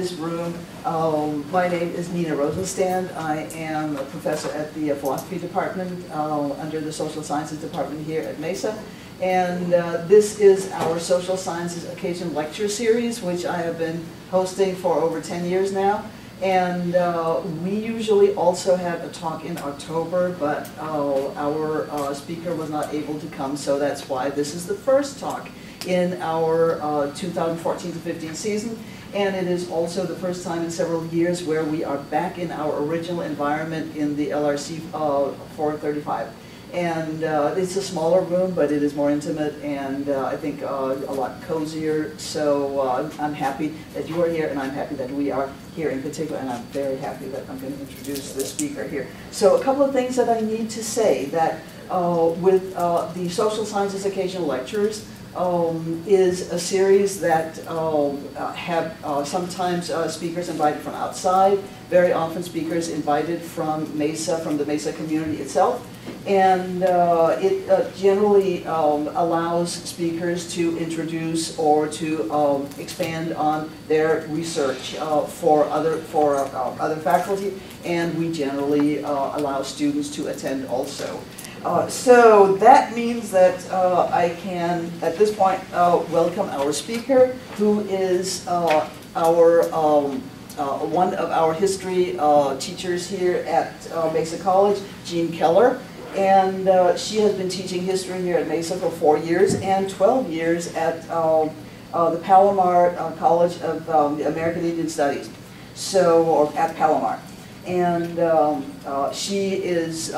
this room. Um, my name is Nina Rosenstand. I am a professor at the philosophy department uh, under the social sciences department here at Mesa. And uh, this is our social sciences occasion lecture series, which I have been hosting for over 10 years now. And uh, we usually also have a talk in October, but uh, our uh, speaker was not able to come, so that's why this is the first talk in our uh, 2014 to 15 season. And it is also the first time in several years where we are back in our original environment in the LRC uh, 435. And uh, it's a smaller room, but it is more intimate and uh, I think uh, a lot cozier. So uh, I'm happy that you are here and I'm happy that we are here in particular. And I'm very happy that I'm going to introduce the speaker here. So a couple of things that I need to say that uh, with the social sciences occasional lectures, um, is a series that um, uh, have uh, sometimes uh, speakers invited from outside, very often speakers invited from Mesa, from the Mesa community itself. And uh, it uh, generally um, allows speakers to introduce or to um, expand on their research uh, for other for other faculty, and we generally allow students to attend also. Uh, so that means that uh, I can, at this point, uh, welcome our speaker, who is uh, our um, uh, one of our history teachers here at Mesa College, Jean Keller. And she has been teaching history here at Mesa for four years and 12 years at um, the Palomar College of um, American Indian Studies, so, or at Palomar. And um, she is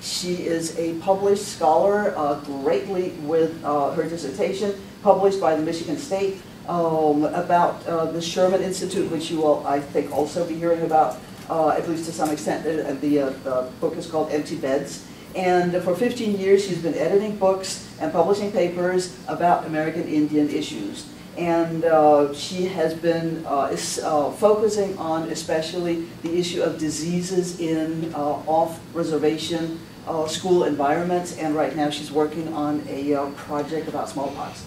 she is a published scholar, uh, greatly with uh, her dissertation, published by the Michigan State um, about uh, the Sherman Institute, which you will, I think, also be hearing about, uh, at least to some extent. The, the, uh, the book is called Empty Beds. And for 15 years, she's been editing books and publishing papers about American Indian issues. And uh, she has been uh, is, uh, focusing on especially the issue of diseases in off-reservation uh, school environments, and right now she's working on a uh, project about smallpox.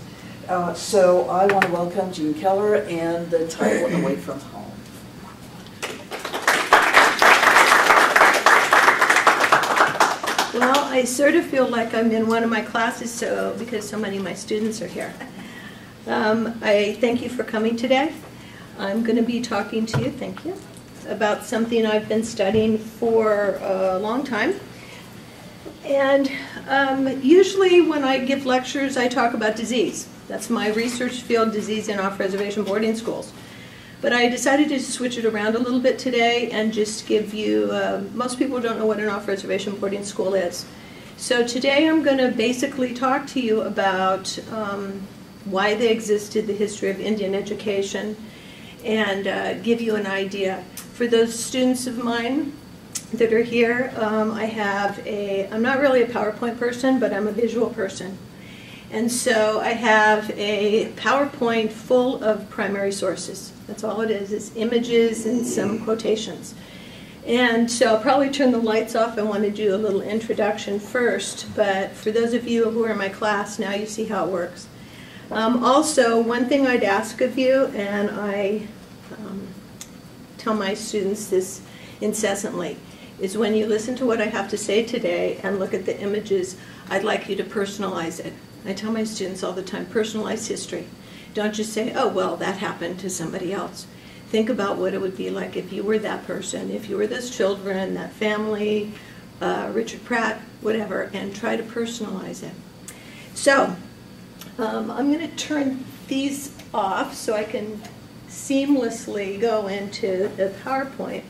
Uh, so I want to welcome Jean Keller and the title Away from Home. Well, I sort of feel like I'm in one of my classes so because so many of my students are here. Um, I thank you for coming today. I'm going to be talking to you, thank you, about something I've been studying for a long time. And um, usually when I give lectures, I talk about disease. That's my research field, disease in off-reservation boarding schools. But I decided to switch it around a little bit today and just give you, uh, most people don't know what an off-reservation boarding school is. So today I'm going to basically talk to you about um, why they existed, the history of Indian education, and uh, give you an idea. For those students of mine that are here. Um, I have a, I'm not really a PowerPoint person, but I'm a visual person. And so I have a PowerPoint full of primary sources. That's all it is, it's images and some quotations. And so I'll probably turn the lights off. I want to do a little introduction first, but for those of you who are in my class, now you see how it works. Um, also, one thing I'd ask of you, and I um, tell my students this incessantly, is when you listen to what I have to say today and look at the images, I'd like you to personalize it. I tell my students all the time, personalize history. Don't just say, oh, well, that happened to somebody else. Think about what it would be like if you were that person, if you were those children, that family, uh, Richard Pratt, whatever, and try to personalize it. So, um, I'm going to turn these off so I can seamlessly go into the PowerPoint.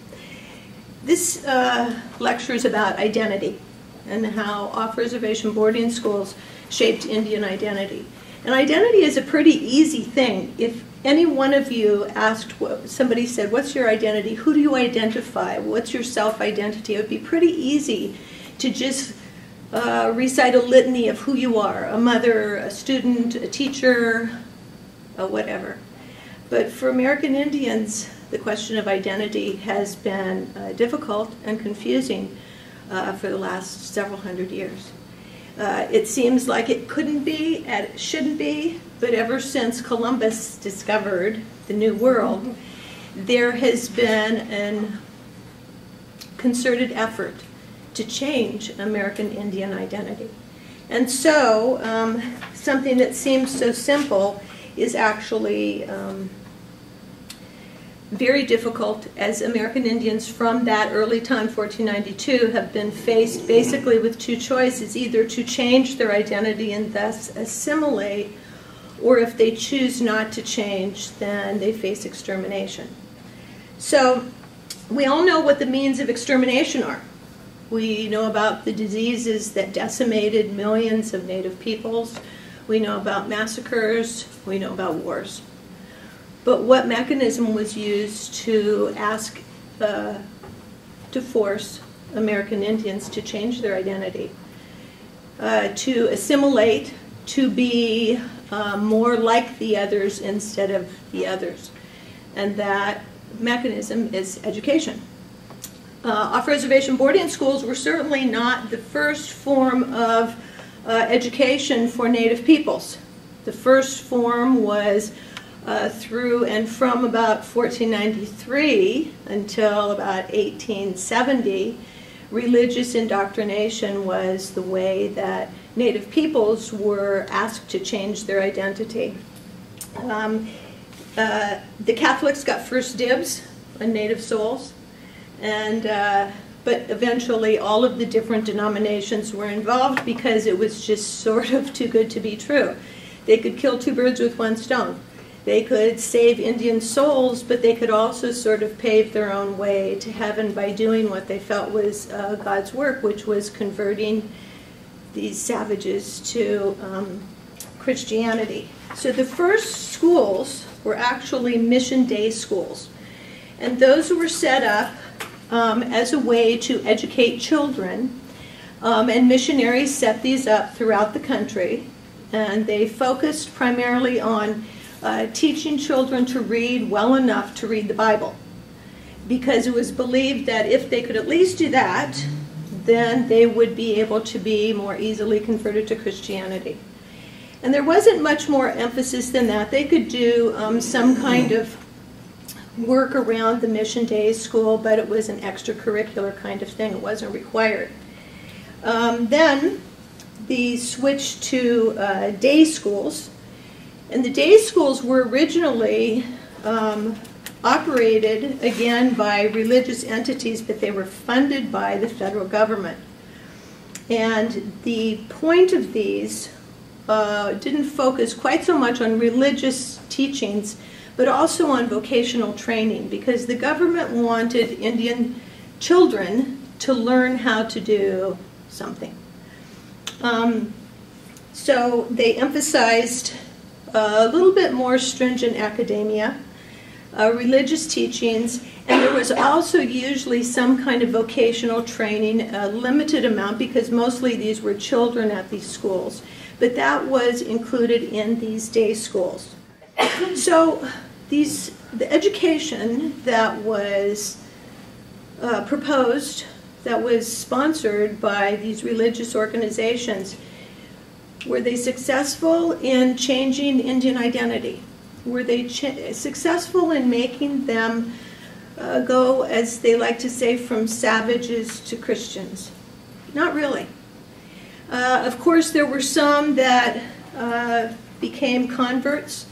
This uh, lecture is about identity and how off-reservation boarding schools shaped Indian identity. And identity is a pretty easy thing. If any one of you asked, somebody said, what's your identity? Who do you identify? What's your self-identity? It would be pretty easy to just uh, recite a litany of who you are, a mother, a student, a teacher, a whatever. But for American Indians, the question of identity has been uh, difficult and confusing uh, for the last several hundred years. Uh, it seems like it couldn't be and it shouldn't be, but ever since Columbus discovered the New World, there has been an concerted effort to change American Indian identity. And so, um, something that seems so simple is actually um, very difficult as American Indians from that early time, 1492, have been faced basically with two choices either to change their identity and thus assimilate, or if they choose not to change, then they face extermination. So, we all know what the means of extermination are. We know about the diseases that decimated millions of native peoples. We know about massacres. We know about wars. But what mechanism was used to ask, uh, to force American Indians to change their identity? Uh, to assimilate, to be uh, more like the others instead of the others. And that mechanism is education. Uh, off-reservation boarding schools were certainly not the first form of uh, education for Native peoples. The first form was uh, through and from about 1493 until about 1870, religious indoctrination was the way that Native peoples were asked to change their identity. Um, uh, the Catholics got first dibs on Native souls, and uh, but eventually all of the different denominations were involved because it was just sort of too good to be true. They could kill two birds with one stone. They could save Indian souls, but they could also sort of pave their own way to heaven by doing what they felt was uh, God's work, which was converting these savages to um, Christianity. So the first schools were actually mission day schools. And those were set up um, as a way to educate children. Um, and missionaries set these up throughout the country. And they focused primarily on uh, teaching children to read well enough to read the Bible. Because it was believed that if they could at least do that, then they would be able to be more easily converted to Christianity. And there wasn't much more emphasis than that. They could do um, some kind of work around the mission day school, but it was an extracurricular kind of thing. It wasn't required. Um, then the switch to uh, day schools and the day schools were originally um, operated, again, by religious entities, but they were funded by the federal government. And the point of these uh, didn't focus quite so much on religious teachings, but also on vocational training, because the government wanted Indian children to learn how to do something. Um, so they emphasized a little bit more stringent academia, uh, religious teachings, and there was also usually some kind of vocational training, a limited amount because mostly these were children at these schools, but that was included in these day schools. So these the education that was uh, proposed, that was sponsored by these religious organizations were they successful in changing Indian identity? Were they successful in making them uh, go, as they like to say, from savages to Christians? Not really. Uh, of course, there were some that uh, became converts,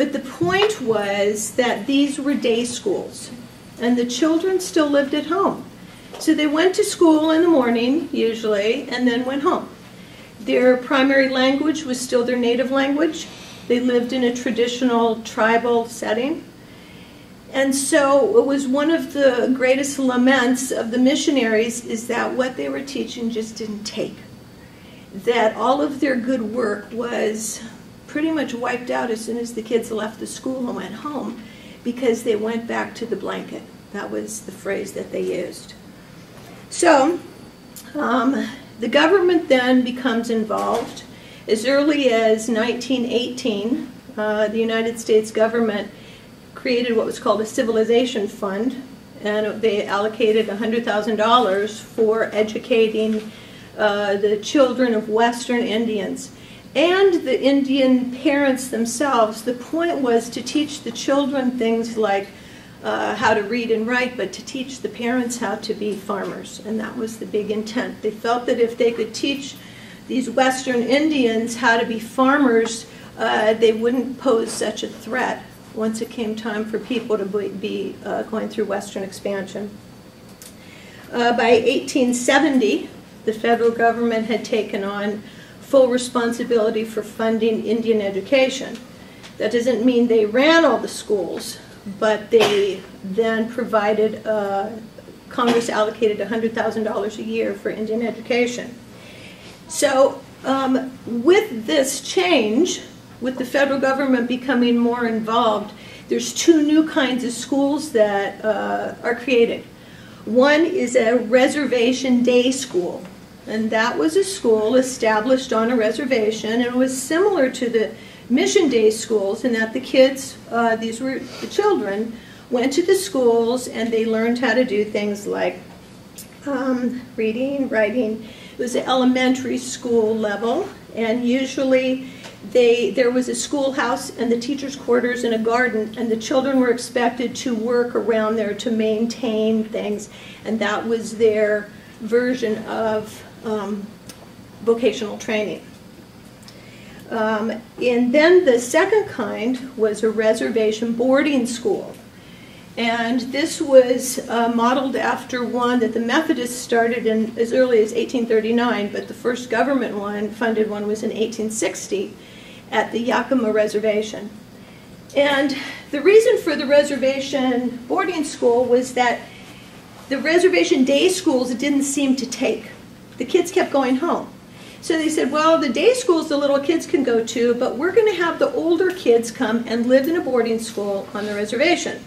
but the point was that these were day schools, and the children still lived at home. So they went to school in the morning, usually, and then went home. Their primary language was still their native language. They lived in a traditional tribal setting. And so it was one of the greatest laments of the missionaries is that what they were teaching just didn't take. That all of their good work was pretty much wiped out as soon as the kids left the school and went home because they went back to the blanket. That was the phrase that they used. So, um, the government then becomes involved. As early as 1918, uh, the United States government created what was called a civilization fund, and they allocated $100,000 for educating uh, the children of Western Indians and the Indian parents themselves. The point was to teach the children things like uh, how to read and write, but to teach the parents how to be farmers. And that was the big intent. They felt that if they could teach these Western Indians how to be farmers, uh, they wouldn't pose such a threat once it came time for people to be uh, going through Western expansion. Uh, by 1870, the federal government had taken on full responsibility for funding Indian education. That doesn't mean they ran all the schools, but they then provided, uh, Congress allocated $100,000 a year for Indian education. So um, with this change, with the federal government becoming more involved, there's two new kinds of schools that uh, are created. One is a reservation day school, and that was a school established on a reservation, and it was similar to the mission day schools in that the kids, uh, these were the children, went to the schools and they learned how to do things like um, reading, writing. It was an elementary school level, and usually they, there was a schoolhouse and the teacher's quarters and a garden, and the children were expected to work around there to maintain things, and that was their version of um, vocational training. Um, and then the second kind was a reservation boarding school. And this was uh, modeled after one that the Methodists started in as early as 1839, but the first government one, funded one, was in 1860 at the Yakima Reservation. And the reason for the reservation boarding school was that the reservation day schools didn't seem to take. The kids kept going home. So they said, well, the day schools the little kids can go to, but we're going to have the older kids come and live in a boarding school on the reservation.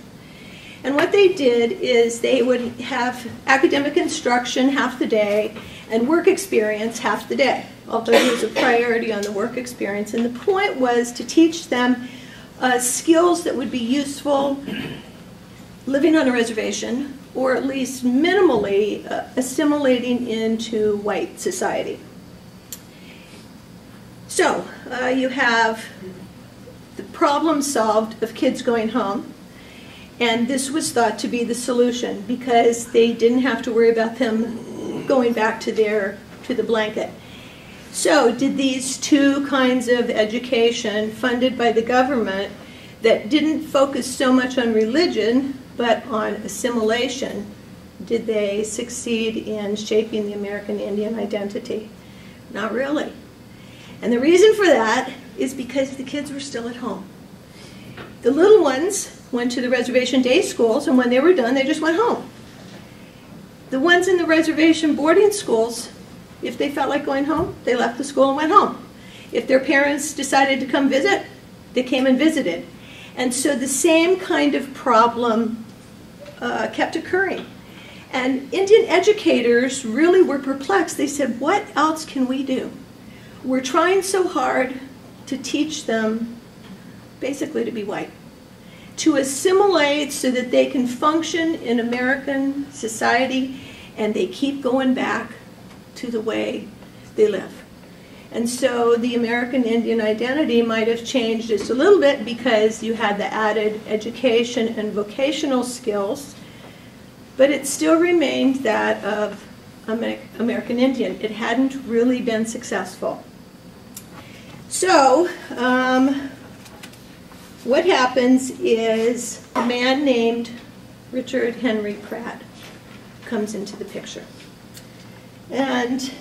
And what they did is they would have academic instruction half the day and work experience half the day although there was a priority on the work experience. And the point was to teach them uh, skills that would be useful living on a reservation or at least minimally uh, assimilating into white society. So uh, you have the problem solved of kids going home, and this was thought to be the solution because they didn't have to worry about them going back to their to the blanket. So did these two kinds of education funded by the government that didn't focus so much on religion but on assimilation, did they succeed in shaping the American Indian identity? Not really. And the reason for that is because the kids were still at home. The little ones went to the reservation day schools, and when they were done, they just went home. The ones in the reservation boarding schools if they felt like going home, they left the school and went home. If their parents decided to come visit, they came and visited. And so the same kind of problem uh, kept occurring. And Indian educators really were perplexed. They said, What else can we do? We're trying so hard to teach them basically to be white, to assimilate so that they can function in American society, and they keep going back to the way they live. And so the American Indian identity might have changed just a little bit because you had the added education and vocational skills, but it still remained that of American Indian. It hadn't really been successful. So, um, what happens is a man named Richard Henry Pratt comes into the picture. And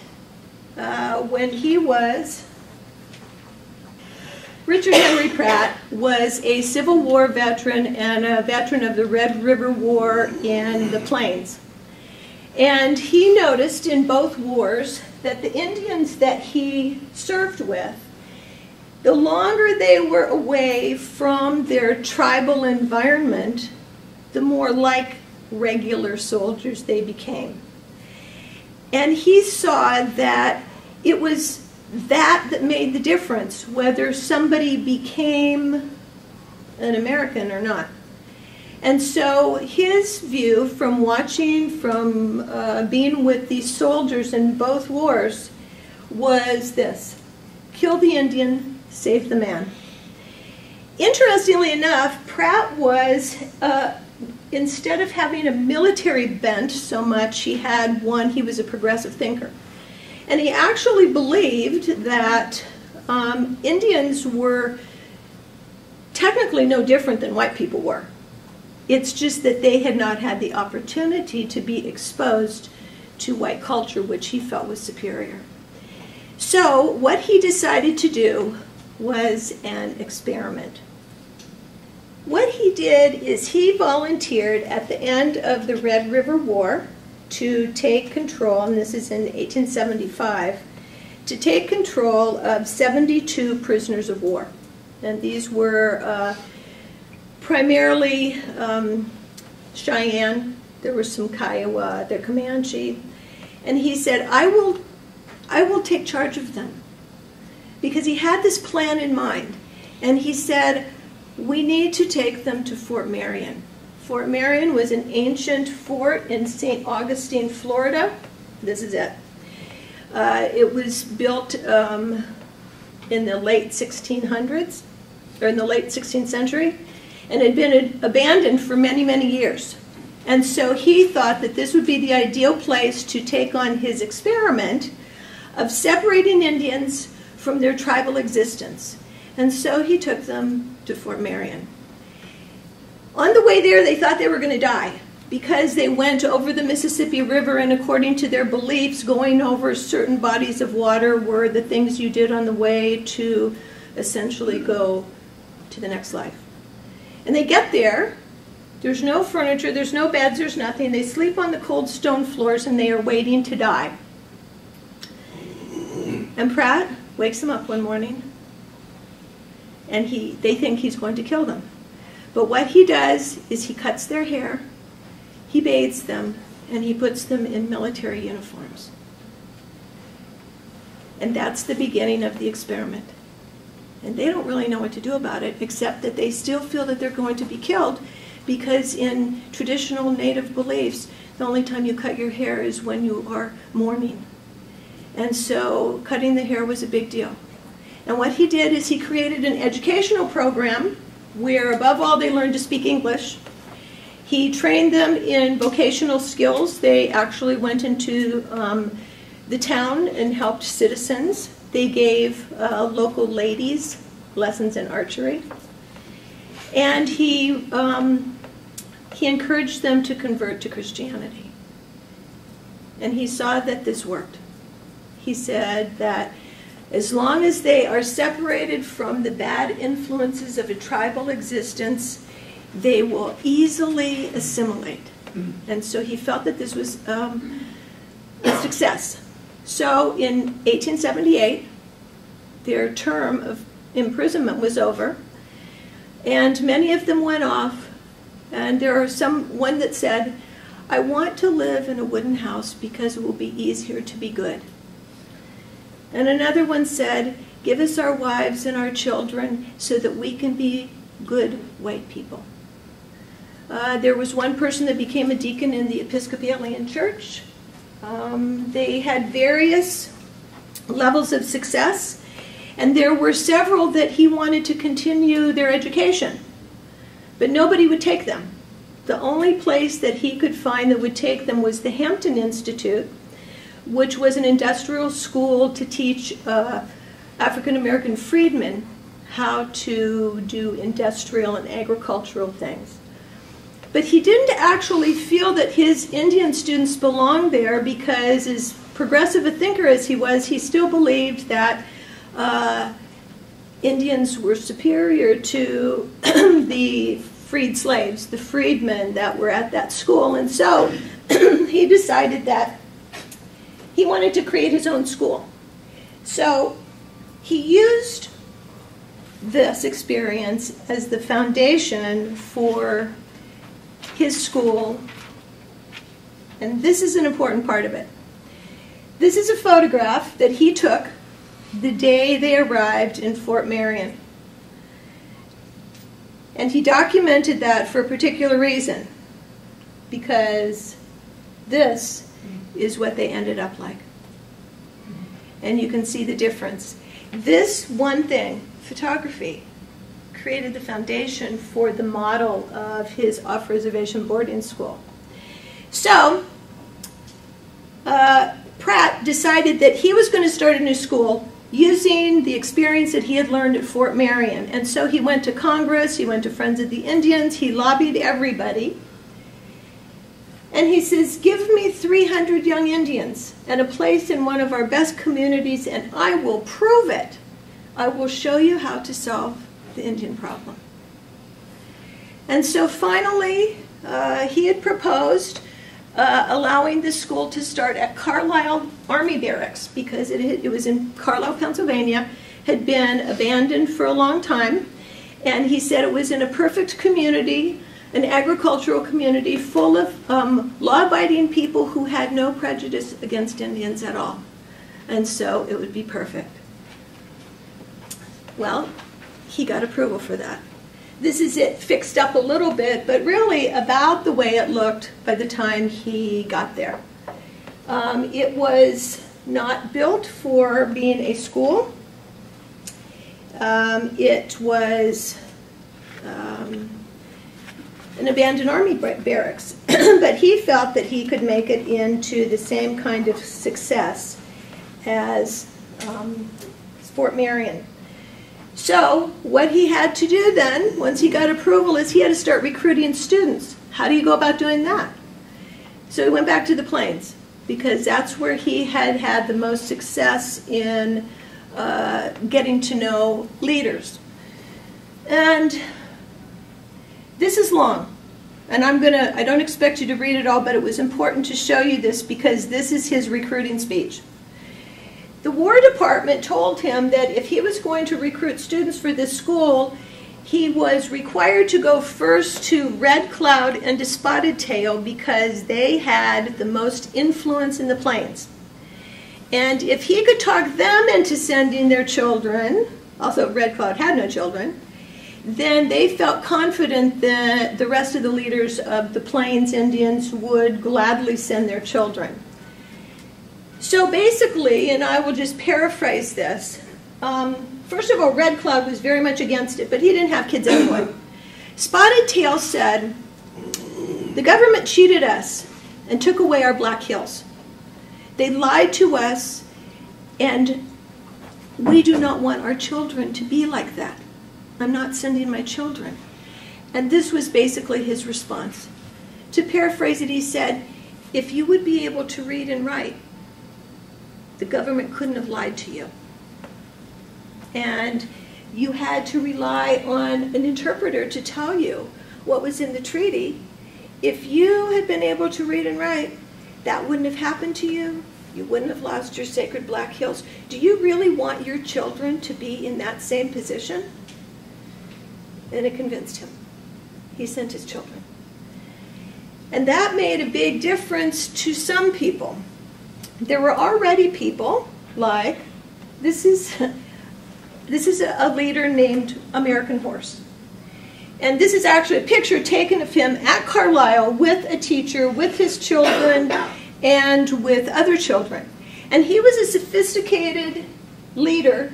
uh, when he was, Richard Henry Pratt was a Civil War veteran and a veteran of the Red River War in the Plains. And he noticed in both wars that the Indians that he served with, the longer they were away from their tribal environment, the more like regular soldiers they became. And he saw that it was that that made the difference, whether somebody became an American or not. And so his view from watching, from uh, being with these soldiers in both wars, was this kill the Indian, save the man. Interestingly enough, Pratt was, uh, instead of having a military bent so much, he had one, he was a progressive thinker. And he actually believed that um, Indians were technically no different than white people were. It's just that they had not had the opportunity to be exposed to white culture, which he felt was superior. So, what he decided to do was an experiment. What he did is he volunteered at the end of the Red River War to take control, and this is in 1875, to take control of 72 prisoners of war. And these were uh, primarily um, Cheyenne, there were some Kiowa, they're Comanche. And he said, I will, I will take charge of them. Because he had this plan in mind. And he said, we need to take them to Fort Marion. Fort Marion was an ancient fort in St. Augustine, Florida. This is it. Uh, it was built um, in the late 1600s, or in the late 16th century, and had been abandoned for many, many years. And so he thought that this would be the ideal place to take on his experiment of separating Indians from their tribal existence. And so he took them to Fort Marion. On the way there, they thought they were going to die because they went over the Mississippi River, and according to their beliefs, going over certain bodies of water were the things you did on the way to essentially go to the next life. And they get there, there's no furniture, there's no beds, there's nothing. They sleep on the cold stone floors and they are waiting to die. And Pratt wakes them up one morning and he, they think he's going to kill them. But what he does is he cuts their hair, he bathes them, and he puts them in military uniforms. And that's the beginning of the experiment. And they don't really know what to do about it, except that they still feel that they're going to be killed because in traditional native beliefs, the only time you cut your hair is when you are mourning. And so cutting the hair was a big deal. And what he did is he created an educational program where, above all, they learned to speak English. He trained them in vocational skills. They actually went into um, the town and helped citizens. They gave uh, local ladies lessons in archery. And he, um, he encouraged them to convert to Christianity. And he saw that this worked. He said that as long as they are separated from the bad influences of a tribal existence, they will easily assimilate. And so he felt that this was um, a success. So in 1878, their term of imprisonment was over, and many of them went off. And there are some, one that said, I want to live in a wooden house because it will be easier to be good. And another one said, Give us our wives and our children so that we can be good white people. Uh, there was one person that became a deacon in the Episcopalian Church. Um, they had various levels of success, and there were several that he wanted to continue their education, but nobody would take them. The only place that he could find that would take them was the Hampton Institute, which was an industrial school to teach uh, African American freedmen how to do industrial and agricultural things. But he didn't actually feel that his Indian students belonged there because, as progressive a thinker as he was, he still believed that uh, Indians were superior to the freed slaves, the freedmen that were at that school. And so he decided that he wanted to create his own school. So he used this experience as the foundation for his school. And this is an important part of it. This is a photograph that he took the day they arrived in Fort Marion. And he documented that for a particular reason, because this is what they ended up like. And you can see the difference. This one thing, photography, created the foundation for the model of his off reservation boarding school. So, uh, Pratt decided that he was going to start a new school using the experience that he had learned at Fort Marion. And so he went to Congress, he went to Friends of the Indians, he lobbied everybody. And he says, Give me 300 young Indians and a place in one of our best communities, and I will prove it. I will show you how to solve the Indian problem. And so finally, uh, he had proposed uh, allowing the school to start at Carlisle Army Barracks because it, it was in Carlisle, Pennsylvania, had been abandoned for a long time. And he said it was in a perfect community, an agricultural community full of um, law abiding people who had no prejudice against Indians at all. And so it would be perfect. Well, he got approval for that. This is it fixed up a little bit, but really about the way it looked by the time he got there. Um, it was not built for being a school. Um, it was an abandoned army barracks, but he felt that he could make it into the same kind of success as um, Fort Marion. So, what he had to do then, once he got approval, is he had to start recruiting students. How do you go about doing that? So, he went back to the plains because that's where he had had the most success in uh, getting to know leaders. And this is long. And I'm going to, I don't expect you to read it all, but it was important to show you this because this is his recruiting speech. The War Department told him that if he was going to recruit students for this school, he was required to go first to Red Cloud and to Spotted Tail because they had the most influence in the plains. And if he could talk them into sending their children, also Red Cloud had no children, then they felt confident that the rest of the leaders of the Plains Indians would gladly send their children. So basically, and I will just paraphrase this, um, first of all, Red Cloud was very much against it, but he didn't have kids anyway. Spotted Tail said, the government cheated us and took away our black hills. They lied to us, and we do not want our children to be like that. I'm not sending my children. And this was basically his response. To paraphrase it, he said, if you would be able to read and write, the government couldn't have lied to you. And you had to rely on an interpreter to tell you what was in the treaty. If you had been able to read and write, that wouldn't have happened to you. You wouldn't have lost your sacred Black Hills. Do you really want your children to be in that same position? And it convinced him. He sent his children. And that made a big difference to some people there were already people like this is this is a leader named American Horse. And this is actually a picture taken of him at Carlisle with a teacher, with his children, and with other children. And he was a sophisticated leader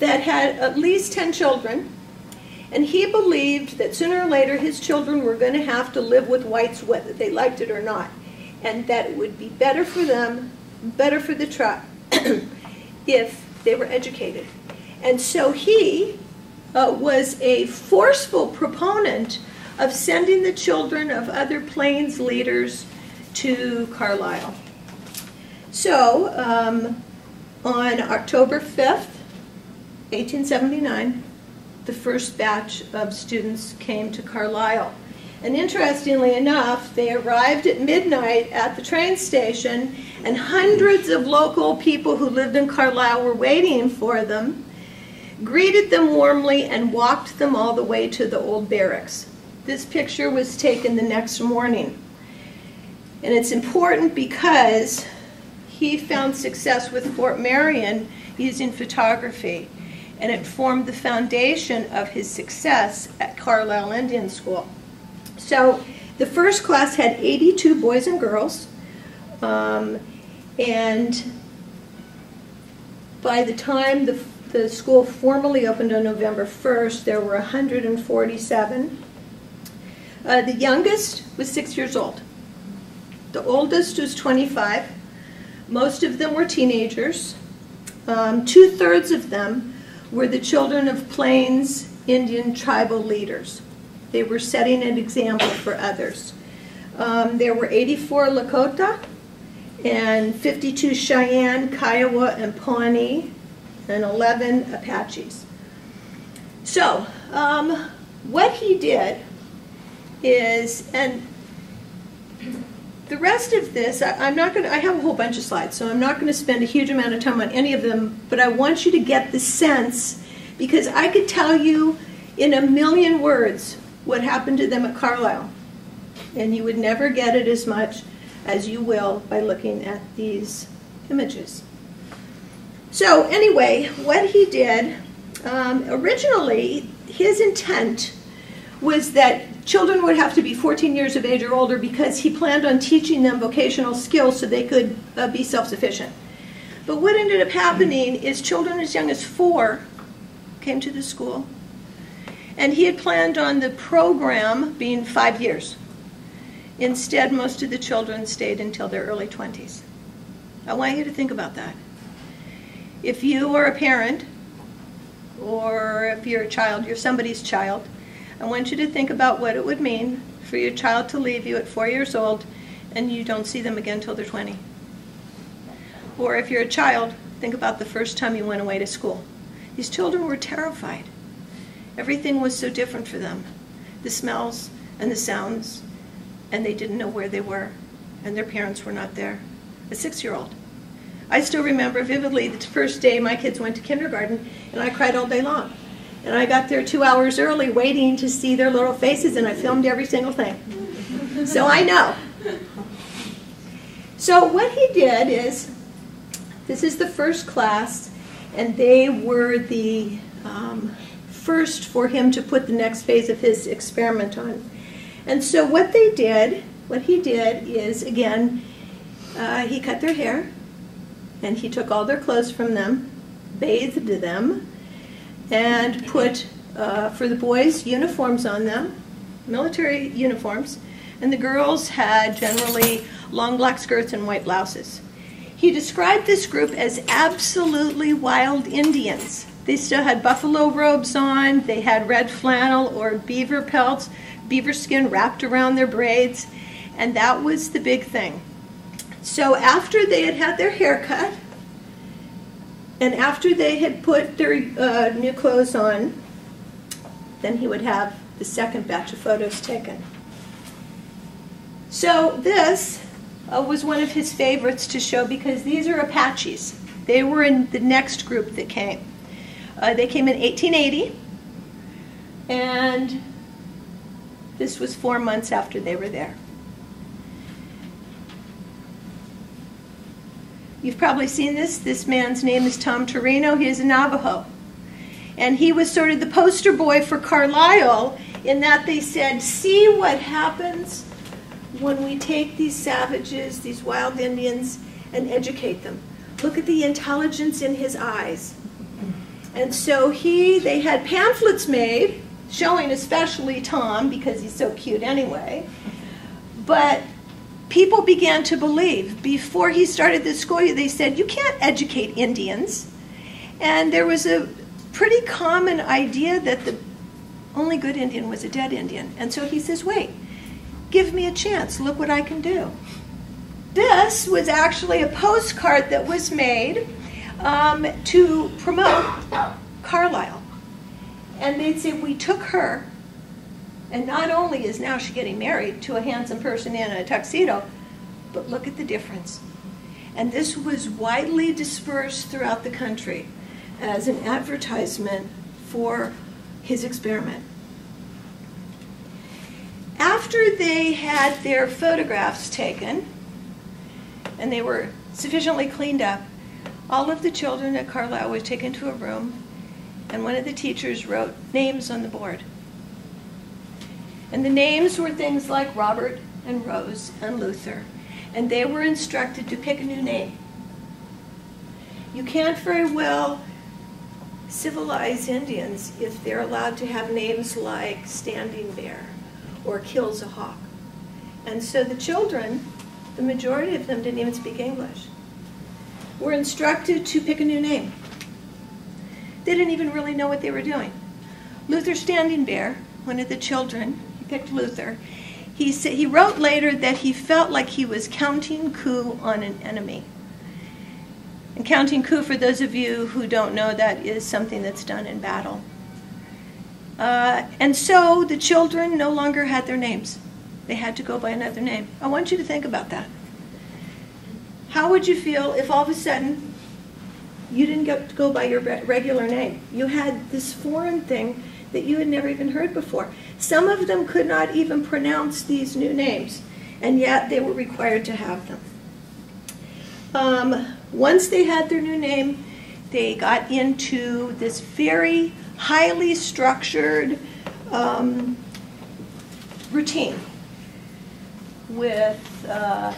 that had at least 10 children. And he believed that sooner or later his children were going to have to live with whites whether they liked it or not and that it would be better for them, better for the tribe, if they were educated. And so he uh, was a forceful proponent of sending the children of other Plains leaders to Carlisle. So um, on October 5th, 1879, the first batch of students came to Carlisle. And interestingly enough, they arrived at midnight at the train station, and hundreds of local people who lived in Carlisle were waiting for them, greeted them warmly, and walked them all the way to the old barracks. This picture was taken the next morning. And it's important because he found success with Fort Marion using photography. And it formed the foundation of his success at Carlisle Indian School. So the first class had 82 boys and girls, um, and by the time the, the school formally opened on November 1st, there were 147. Uh, the youngest was six years old. The oldest was 25. Most of them were teenagers. Um, Two thirds of them were the children of Plains Indian tribal leaders. They were setting an example for others. Um, there were 84 Lakota and 52 Cheyenne, Kiowa, and Pawnee, and 11 Apaches. So, um, what he did is, and the rest of this, I, I'm not going I have a whole bunch of slides, so I'm not going to spend a huge amount of time on any of them, but I want you to get the sense, because I could tell you in a million words what happened to them at Carlisle, and you would never get it as much as you will by looking at these images. So anyway, what he did, um, originally, his intent was that children would have to be 14 years of age or older because he planned on teaching them vocational skills so they could uh, be self-sufficient. But what ended up happening is children as young as four came to the school, and he had planned on the program being five years. Instead, most of the children stayed until their early 20s. I want you to think about that. If you are a parent, or if you're a child, you're somebody's child, I want you to think about what it would mean for your child to leave you at four years old and you don't see them again until they're 20. Or if you're a child, think about the first time you went away to school. These children were terrified. Everything was so different for them the smells and the sounds, and they didn't know where they were, and their parents were not there. A six year old. I still remember vividly the first day my kids went to kindergarten, and I cried all day long. And I got there two hours early waiting to see their little faces, and I filmed every single thing. So I know. So what he did is, this is the first class, and they were the um, first for him to put the next phase of his experiment on. And so what they did, what he did is, again, uh, he cut their hair, and he took all their clothes from them, bathed them, and put, uh, for the boys, uniforms on them, military uniforms, and the girls had generally long black skirts and white blouses. He described this group as absolutely wild Indians. They still had buffalo robes on, they had red flannel or beaver pelts, beaver skin wrapped around their braids, and that was the big thing. So after they had had their hair cut, and after they had put their uh, new clothes on, then he would have the second batch of photos taken. So this uh, was one of his favorites to show because these are Apaches. They were in the next group that came. Uh, they came in 1880, and this was four months after they were there. You've probably seen this. This man's name is Tom Torlino. He is a Navajo. And he was sort of the poster boy for Carlisle in that they said, see what happens when we take these savages, these wild Indians, and educate them. Look at the intelligence in his eyes. And so he, they had pamphlets made showing especially Tom because he's so cute anyway. But people began to believe. Before he started the school, they said, you can't educate Indians. And there was a pretty common idea that the only good Indian was a dead Indian. And so he says, wait, give me a chance. Look what I can do. This was actually a postcard that was made um, to promote Carlisle. And they'd say, we took her and not only is now she getting married to a handsome person in a tuxedo, but look at the difference. And this was widely dispersed throughout the country as an advertisement for his experiment. After they had their photographs taken, and they were sufficiently cleaned up, all of the children at Carlisle were taken to a room, and one of the teachers wrote names on the board. And the names were things like Robert and Rose and Luther, and they were instructed to pick a new name. You can't very well civilize Indians if they're allowed to have names like Standing Bear or Kills a Hawk. And so the children, the majority of them didn't even speak English, were instructed to pick a new name. They didn't even really know what they were doing. Luther Standing Bear, one of the children, picked Luther. He, said, he wrote later that he felt like he was counting coup on an enemy. And counting coup, for those of you who don't know, that is something that's done in battle. Uh, and so the children no longer had their names. They had to go by another name. I want you to think about that. How would you feel if all of a sudden you didn't get to go by your regular name? You had this foreign thing that you had never even heard before. Some of them could not even pronounce these new names, and yet they were required to have them. Um, once they had their new name, they got into this very highly structured um, routine with, uh,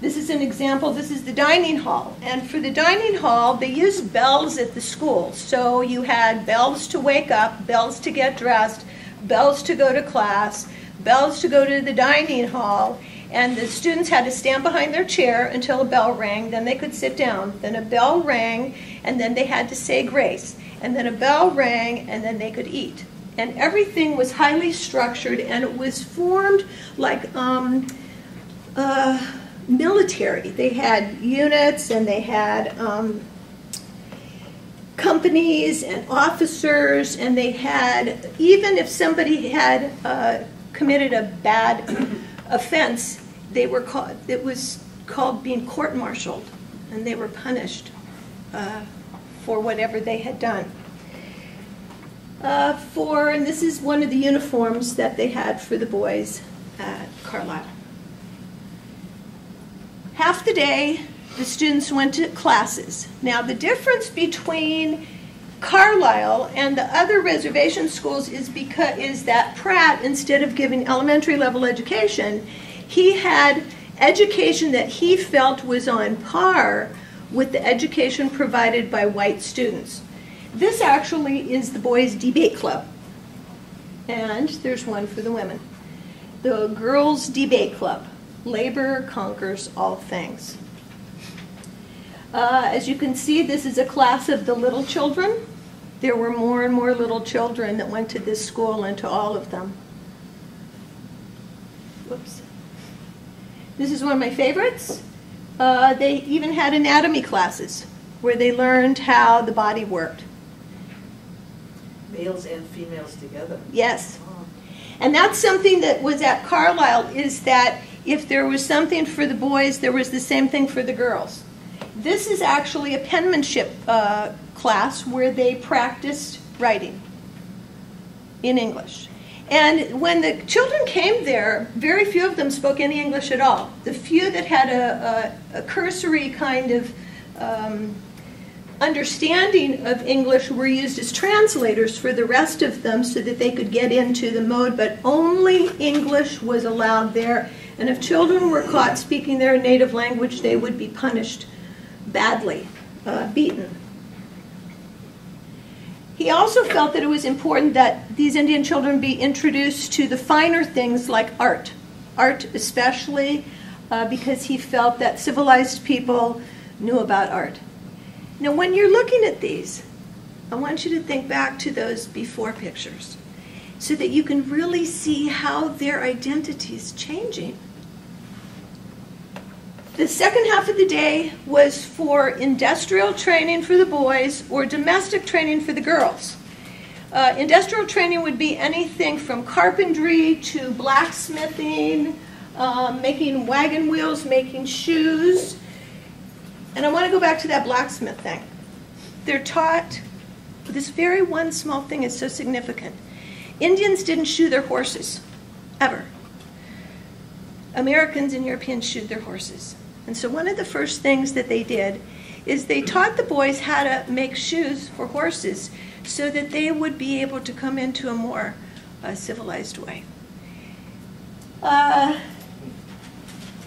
this is an example, this is the dining hall. And for the dining hall, they used bells at the school. So you had bells to wake up, bells to get dressed, bells to go to class, bells to go to the dining hall, and the students had to stand behind their chair until a bell rang. Then they could sit down. Then a bell rang, and then they had to say grace. And then a bell rang, and then they could eat. And everything was highly structured, and it was formed like um, uh, military. They had units, and they had um, companies and officers, and they had, even if somebody had uh, committed a bad offense, they were called, it was called being court-martialed, and they were punished uh, for whatever they had done. Uh, for, and this is one of the uniforms that they had for the boys at Carlisle. Half the day, the students went to classes. Now, the difference between Carlisle and the other reservation schools is because is that Pratt, instead of giving elementary level education, he had education that he felt was on par with the education provided by white students. This actually is the boys' debate club. And there's one for the women. The girls' debate club. Labor conquers all things. Uh, as you can see, this is a class of the little children. There were more and more little children that went to this school and to all of them. Whoops. This is one of my favorites. Uh, they even had anatomy classes where they learned how the body worked. Males and females together. Yes. And that's something that was at Carlisle is that if there was something for the boys, there was the same thing for the girls. This is actually a penmanship uh, class where they practiced writing in English. And when the children came there, very few of them spoke any English at all. The few that had a, a, a cursory kind of um, understanding of English were used as translators for the rest of them so that they could get into the mode, but only English was allowed there. And if children were caught speaking their native language, they would be punished badly, uh, beaten. He also felt that it was important that these Indian children be introduced to the finer things like art. Art, especially, uh, because he felt that civilized people knew about art. Now, when you're looking at these, I want you to think back to those before pictures so that you can really see how their identity is changing. The second half of the day was for industrial training for the boys or domestic training for the girls. Uh, industrial training would be anything from carpentry to blacksmithing, um, making wagon wheels, making shoes. And I want to go back to that blacksmith thing. They're taught, this very one small thing is so significant. Indians didn't shoe their horses, ever. Americans and Europeans shoed their horses. And so one of the first things that they did is they taught the boys how to make shoes for horses so that they would be able to come into a more uh, civilized way. Uh,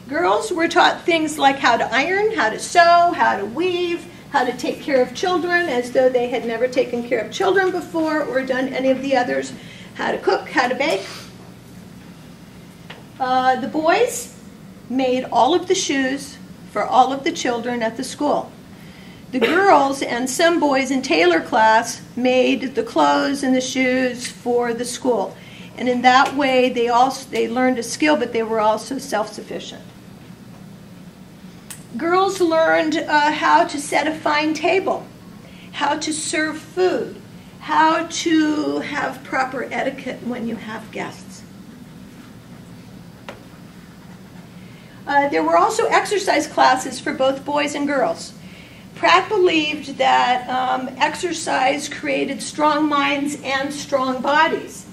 girls were taught things like how to iron, how to sew, how to weave, how to take care of children as though they had never taken care of children before or done any of the others, how to cook, how to bake. Uh, the boys made all of the shoes for all of the children at the school. The girls and some boys in tailor class made the clothes and the shoes for the school. And in that way, they also they learned a skill, but they were also self-sufficient. Girls learned uh, how to set a fine table, how to serve food, how to have proper etiquette when you have guests. Uh, there were also exercise classes for both boys and girls. Pratt believed that um, exercise created strong minds and strong bodies.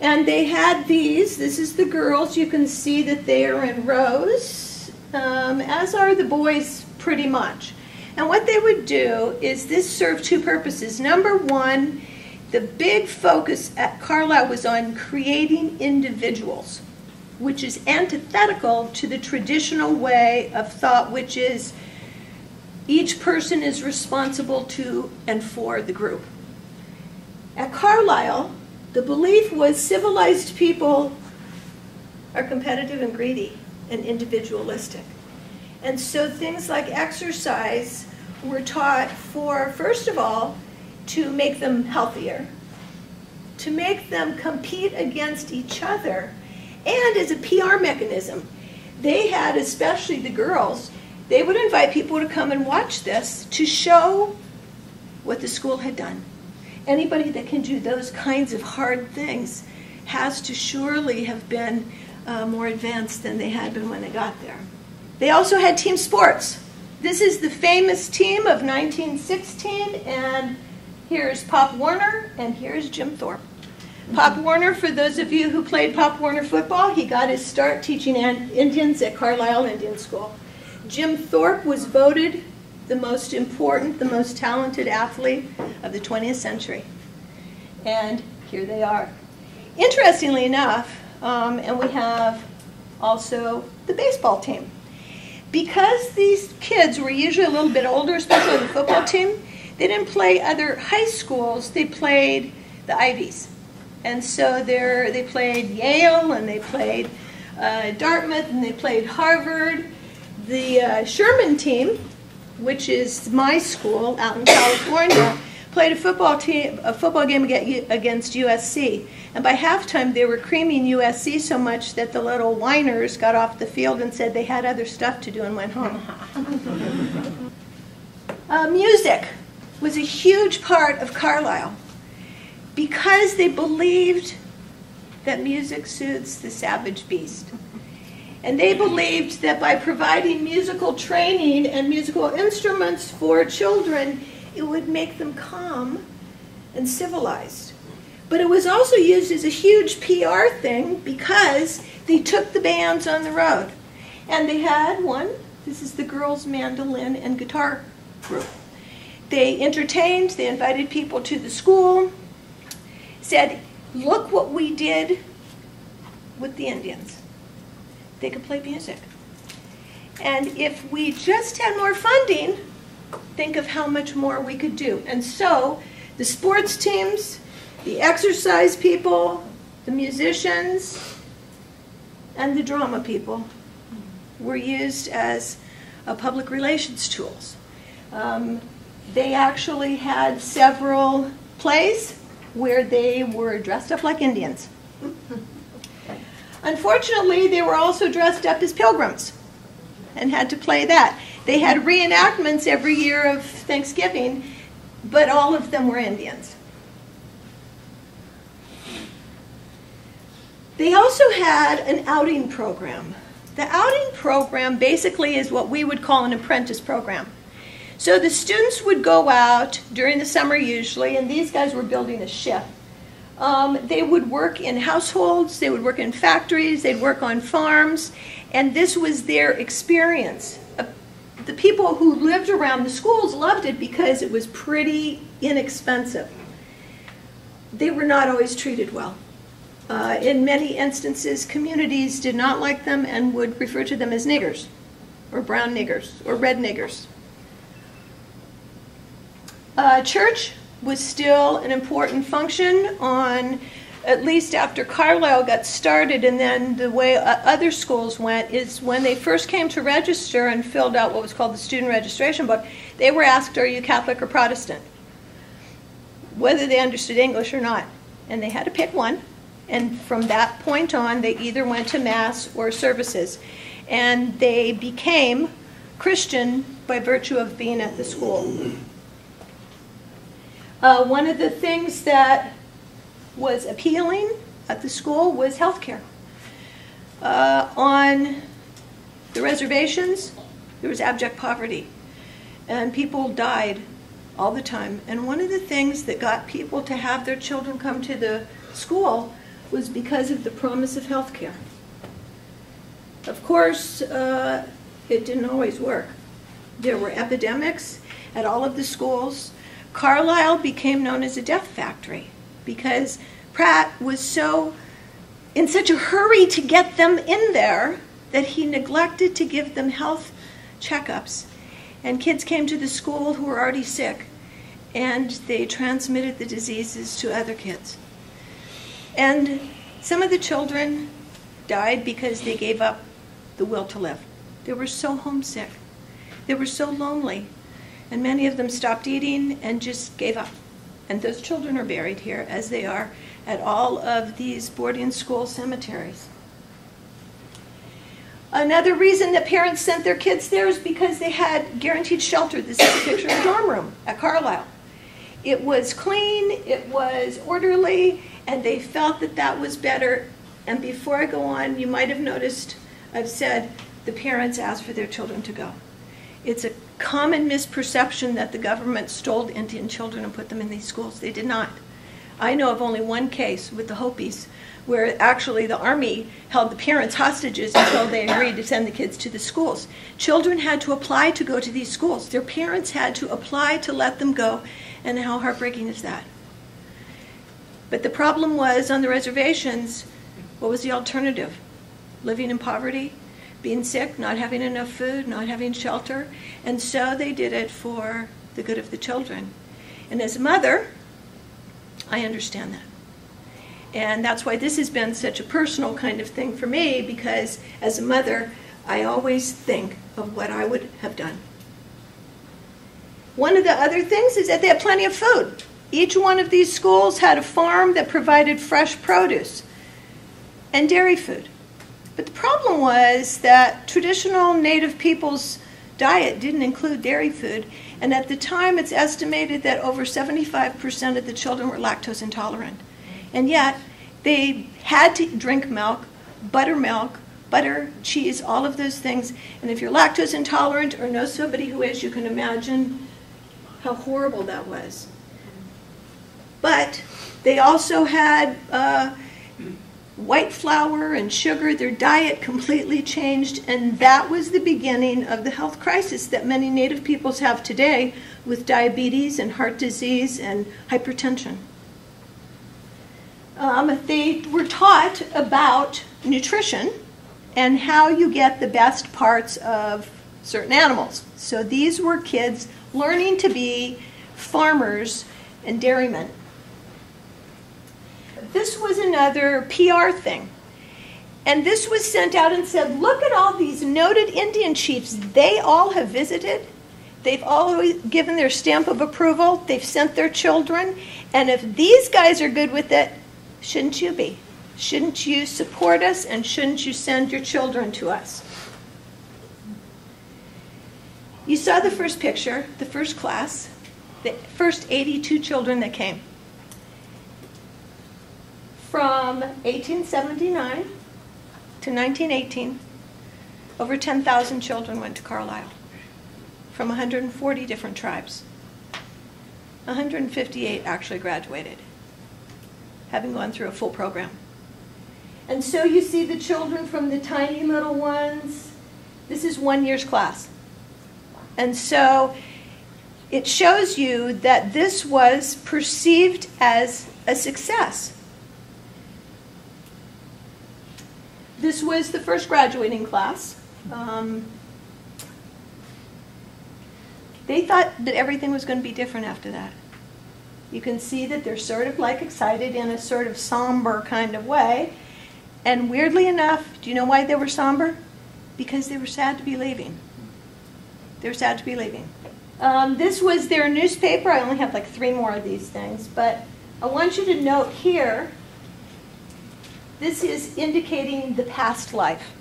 And they had these. This is the girls. You can see that they are in rows, um, as are the boys pretty much. And what they would do is this served two purposes. Number one, the big focus at Carlisle was on creating individuals, which is antithetical to the traditional way of thought, which is each person is responsible to and for the group. At Carlisle, the belief was civilized people are competitive and greedy and individualistic. And so things like exercise were taught for, first of all, to make them healthier, to make them compete against each other, and as a PR mechanism. They had, especially the girls, they would invite people to come and watch this to show what the school had done. Anybody that can do those kinds of hard things has to surely have been uh, more advanced than they had been when they got there. They also had team sports. This is the famous team of 1916, and here's Pop Warner, and here's Jim Thorpe. Pop Warner, for those of you who played Pop Warner football, he got his start teaching Indians at Carlisle Indian School. Jim Thorpe was voted the most important, the most talented athlete of the 20th century. And here they are. Interestingly enough, um, and we have also the baseball team. Because these kids were usually a little bit older, especially the football team, they didn't play other high schools, they played the Ivies. And so they played Yale and they played uh, Dartmouth and they played Harvard. The uh, Sherman team, which is my school out in California, played a football team, a football game against USC. And by halftime, they were creaming USC so much that the little whiners got off the field and said they had other stuff to do and went home. uh, music was a huge part of Carlisle because they believed that music soothes the savage beast. And they believed that by providing musical training and musical instruments for children, it would make them calm and civilized. But it was also used as a huge PR thing because they took the bands on the road. And they had one, this is the girls' mandolin and guitar group. They entertained, they invited people to the school, said, look what we did with the Indians they could play music. And if we just had more funding, think of how much more we could do. And so the sports teams, the exercise people, the musicians, and the drama people were used as uh, public relations tools. Um, they actually had several plays where they were dressed up like Indians. Unfortunately, they were also dressed up as pilgrims and had to play that. They had reenactments every year of Thanksgiving, but all of them were Indians. They also had an outing program. The outing program basically is what we would call an apprentice program. So the students would go out during the summer usually, and these guys were building a ship. Um, they would work in households, they would work in factories, they'd work on farms, and this was their experience. Uh, the people who lived around the schools loved it because it was pretty inexpensive. They were not always treated well. Uh, in many instances, communities did not like them and would refer to them as niggers, or brown niggers, or red niggers. Uh, church was still an important function on at least after Carlisle got started, and then the way uh, other schools went is when they first came to register and filled out what was called the student registration book, they were asked, Are you Catholic or Protestant? Whether they understood English or not. And they had to pick one. And from that point on, they either went to Mass or services. And they became Christian by virtue of being at the school. Uh, one of the things that was appealing at the school was health care. Uh, on the reservations, there was abject poverty, and people died all the time. And one of the things that got people to have their children come to the school was because of the promise of health care. Of course, uh, it didn't always work. There were epidemics at all of the schools. Carlisle became known as a death factory because Pratt was so in such a hurry to get them in there that he neglected to give them health checkups. And kids came to the school who were already sick, and they transmitted the diseases to other kids. And some of the children died because they gave up the will to live. They were so homesick. They were so lonely. And many of them stopped eating and just gave up. And those children are buried here, as they are at all of these boarding school cemeteries. Another reason that parents sent their kids there is because they had guaranteed shelter. This is a picture of a dorm room at Carlisle. It was clean, it was orderly, and they felt that that was better. And before I go on, you might have noticed I've said the parents asked for their children to go. It's a common misperception that the government stole Indian children and put them in these schools. They did not. I know of only one case with the Hopis where actually the army held the parents hostages until they agreed to send the kids to the schools. Children had to apply to go to these schools. Their parents had to apply to let them go, and how heartbreaking is that? But the problem was on the reservations, what was the alternative? Living in poverty, being sick, not having enough food, not having shelter, and so they did it for the good of the children. And as a mother, I understand that. And that's why this has been such a personal kind of thing for me because as a mother, I always think of what I would have done. One of the other things is that they had plenty of food. Each one of these schools had a farm that provided fresh produce and dairy food. But the problem was that traditional native people's diet didn't include dairy food, and at the time, it's estimated that over 75% of the children were lactose intolerant. And yet, they had to drink milk, buttermilk, butter, cheese, all of those things. And if you're lactose intolerant or know somebody who is, you can imagine how horrible that was. But they also had uh, white flour and sugar, their diet completely changed, and that was the beginning of the health crisis that many Native peoples have today with diabetes and heart disease and hypertension. Um, they were taught about nutrition and how you get the best parts of certain animals. So these were kids learning to be farmers and dairymen this was another PR thing. And this was sent out and said, look at all these noted Indian chiefs. They all have visited. They've all given their stamp of approval. They've sent their children. And if these guys are good with it, shouldn't you be? Shouldn't you support us and shouldn't you send your children to us? You saw the first picture, the first class, the first 82 children that came. From 1879 to 1918, over 10,000 children went to Carlisle from 140 different tribes. 158 actually graduated, having gone through a full program. And so you see the children from the tiny little ones. This is one year's class. And so it shows you that this was perceived as a success. This was the first graduating class. Um, they thought that everything was going to be different after that. You can see that they're sort of like excited in a sort of somber kind of way. And weirdly enough, do you know why they were somber? Because they were sad to be leaving. They were sad to be leaving. Um, this was their newspaper. I only have like three more of these things, but I want you to note here this is indicating the past life.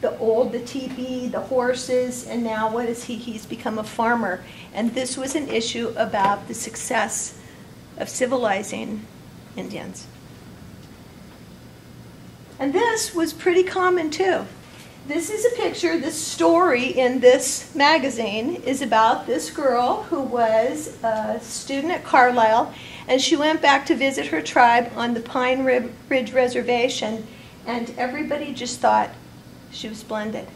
The old, the teepee, the horses, and now what is he? He's become a farmer. And this was an issue about the success of civilizing Indians. And this was pretty common too. This is a picture, this story in this magazine is about this girl who was a student at Carlisle and she went back to visit her tribe on the Pine Ridge Reservation, and everybody just thought she was splendid.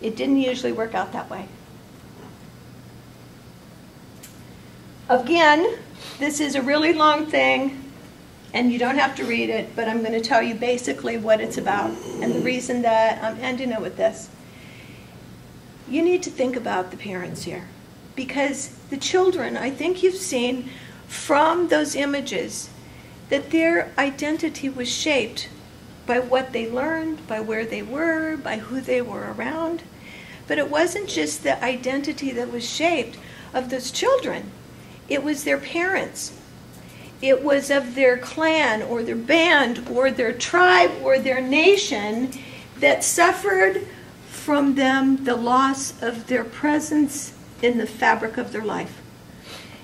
It didn't usually work out that way. Again, this is a really long thing, and you don't have to read it, but I'm going to tell you basically what it's about and the reason that I'm ending it with this. You need to think about the parents here because the children, I think you've seen from those images that their identity was shaped by what they learned, by where they were, by who they were around. But it wasn't just the identity that was shaped of those children, it was their parents. It was of their clan or their band or their tribe or their nation that suffered from them the loss of their presence in the fabric of their life.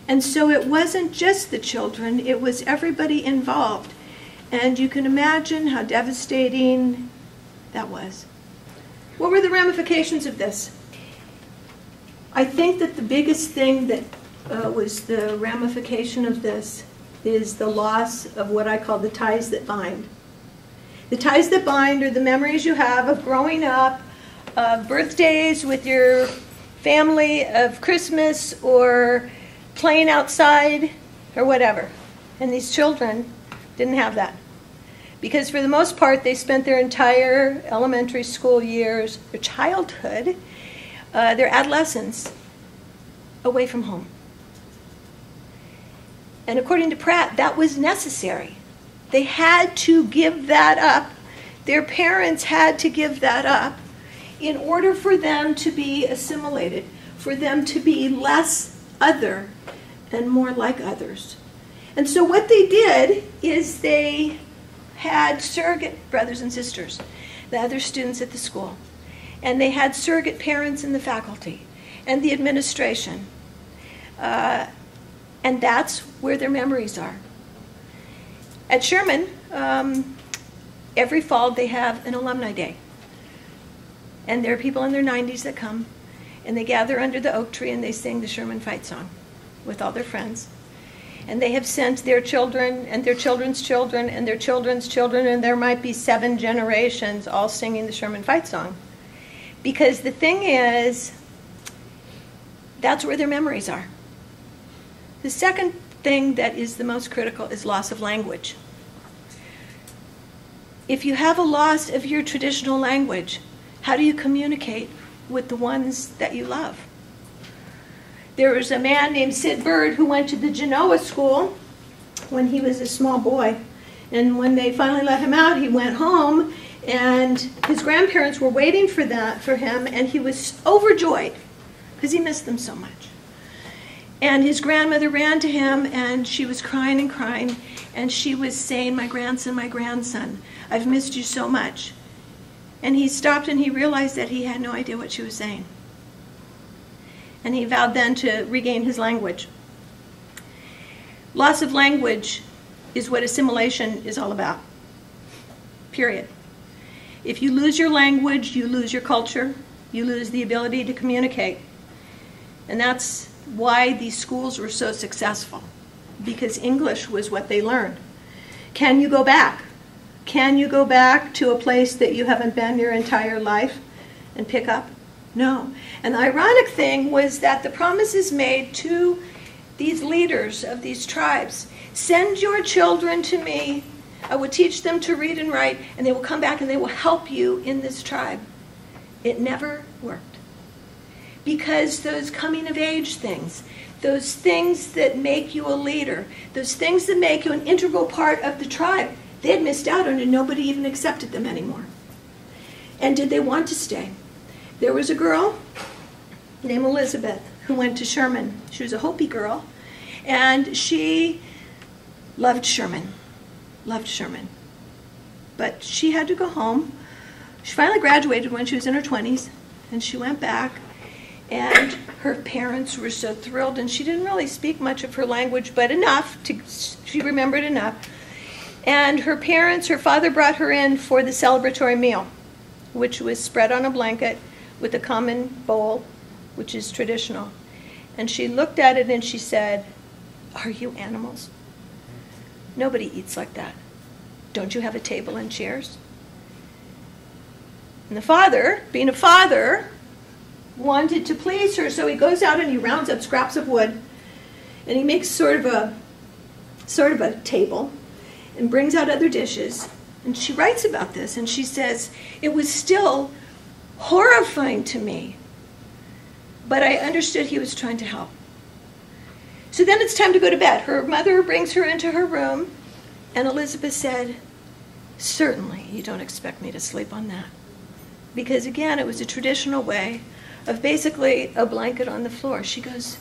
And so it wasn't just the children, it was everybody involved. And you can imagine how devastating that was. What were the ramifications of this? I think that the biggest thing that uh, was the ramification of this is the loss of what I call the ties that bind. The ties that bind are the memories you have of growing up, of birthdays with your family of Christmas or playing outside or whatever. And these children didn't have that. Because for the most part, they spent their entire elementary school years, their childhood, uh, their adolescence, away from home. And according to Pratt, that was necessary. They had to give that up. Their parents had to give that up in order for them to be assimilated, for them to be less other and more like others. And so what they did is they had surrogate brothers and sisters, the other students at the school. And they had surrogate parents in the faculty and the administration. Uh, and that's where their memories are. At Sherman, um, every fall they have an alumni day. And there are people in their 90s that come and they gather under the oak tree and they sing the Sherman fight song with all their friends. And they have sent their children and their children's children and their children's children, and there might be seven generations all singing the Sherman fight song. Because the thing is, that's where their memories are. The second thing that is the most critical is loss of language. If you have a loss of your traditional language, how do you communicate with the ones that you love? There was a man named Sid Bird who went to the Genoa school when he was a small boy. And when they finally let him out, he went home and his grandparents were waiting for that for him and he was overjoyed because he missed them so much. And his grandmother ran to him and she was crying and crying and she was saying, "My grandson, my grandson, I've missed you so much." And he stopped and he realized that he had no idea what she was saying. And he vowed then to regain his language. Loss of language is what assimilation is all about. Period. If you lose your language, you lose your culture, you lose the ability to communicate. And that's why these schools were so successful, because English was what they learned. Can you go back? Can you go back to a place that you haven't been your entire life and pick up? No. And the ironic thing was that the promises made to these leaders of these tribes send your children to me. I will teach them to read and write, and they will come back and they will help you in this tribe. It never worked. Because those coming of age things, those things that make you a leader, those things that make you an integral part of the tribe, they had missed out on and nobody even accepted them anymore. And did they want to stay? There was a girl named Elizabeth who went to Sherman. She was a Hopi girl, and she loved Sherman, loved Sherman. But she had to go home. She finally graduated when she was in her 20s, and she went back. And her parents were so thrilled, and she didn't really speak much of her language, but enough to she remembered enough. And her parents, her father brought her in for the celebratory meal, which was spread on a blanket with a common bowl, which is traditional. And she looked at it and she said, Are you animals? Nobody eats like that. Don't you have a table and chairs? And the father, being a father, wanted to please her, so he goes out and he rounds up scraps of wood and he makes sort of a sort of a table and brings out other dishes. And she writes about this and she says, It was still horrifying to me, but I understood he was trying to help. So then it's time to go to bed. Her mother brings her into her room, and Elizabeth said, Certainly, you don't expect me to sleep on that. Because again, it was a traditional way of basically a blanket on the floor. She goes,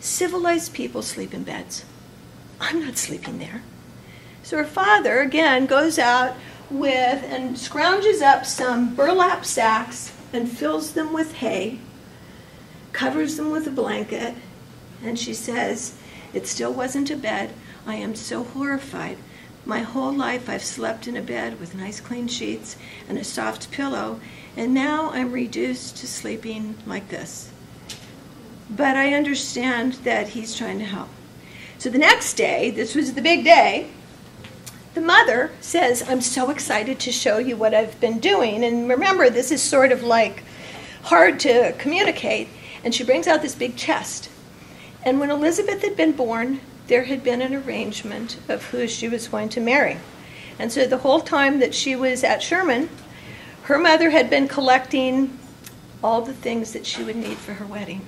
Civilized people sleep in beds. I'm not sleeping there. So her father, again, goes out with and scrounges up some burlap sacks and fills them with hay, covers them with a blanket, and she says, It still wasn't a bed. I am so horrified. My whole life I've slept in a bed with nice clean sheets and a soft pillow, and now I'm reduced to sleeping like this. But I understand that he's trying to help. So the next day, this was the big day, the mother says, I'm so excited to show you what I've been doing. And remember, this is sort of like hard to communicate. And she brings out this big chest. And when Elizabeth had been born, there had been an arrangement of who she was going to marry. And so the whole time that she was at Sherman, her mother had been collecting all the things that she would need for her wedding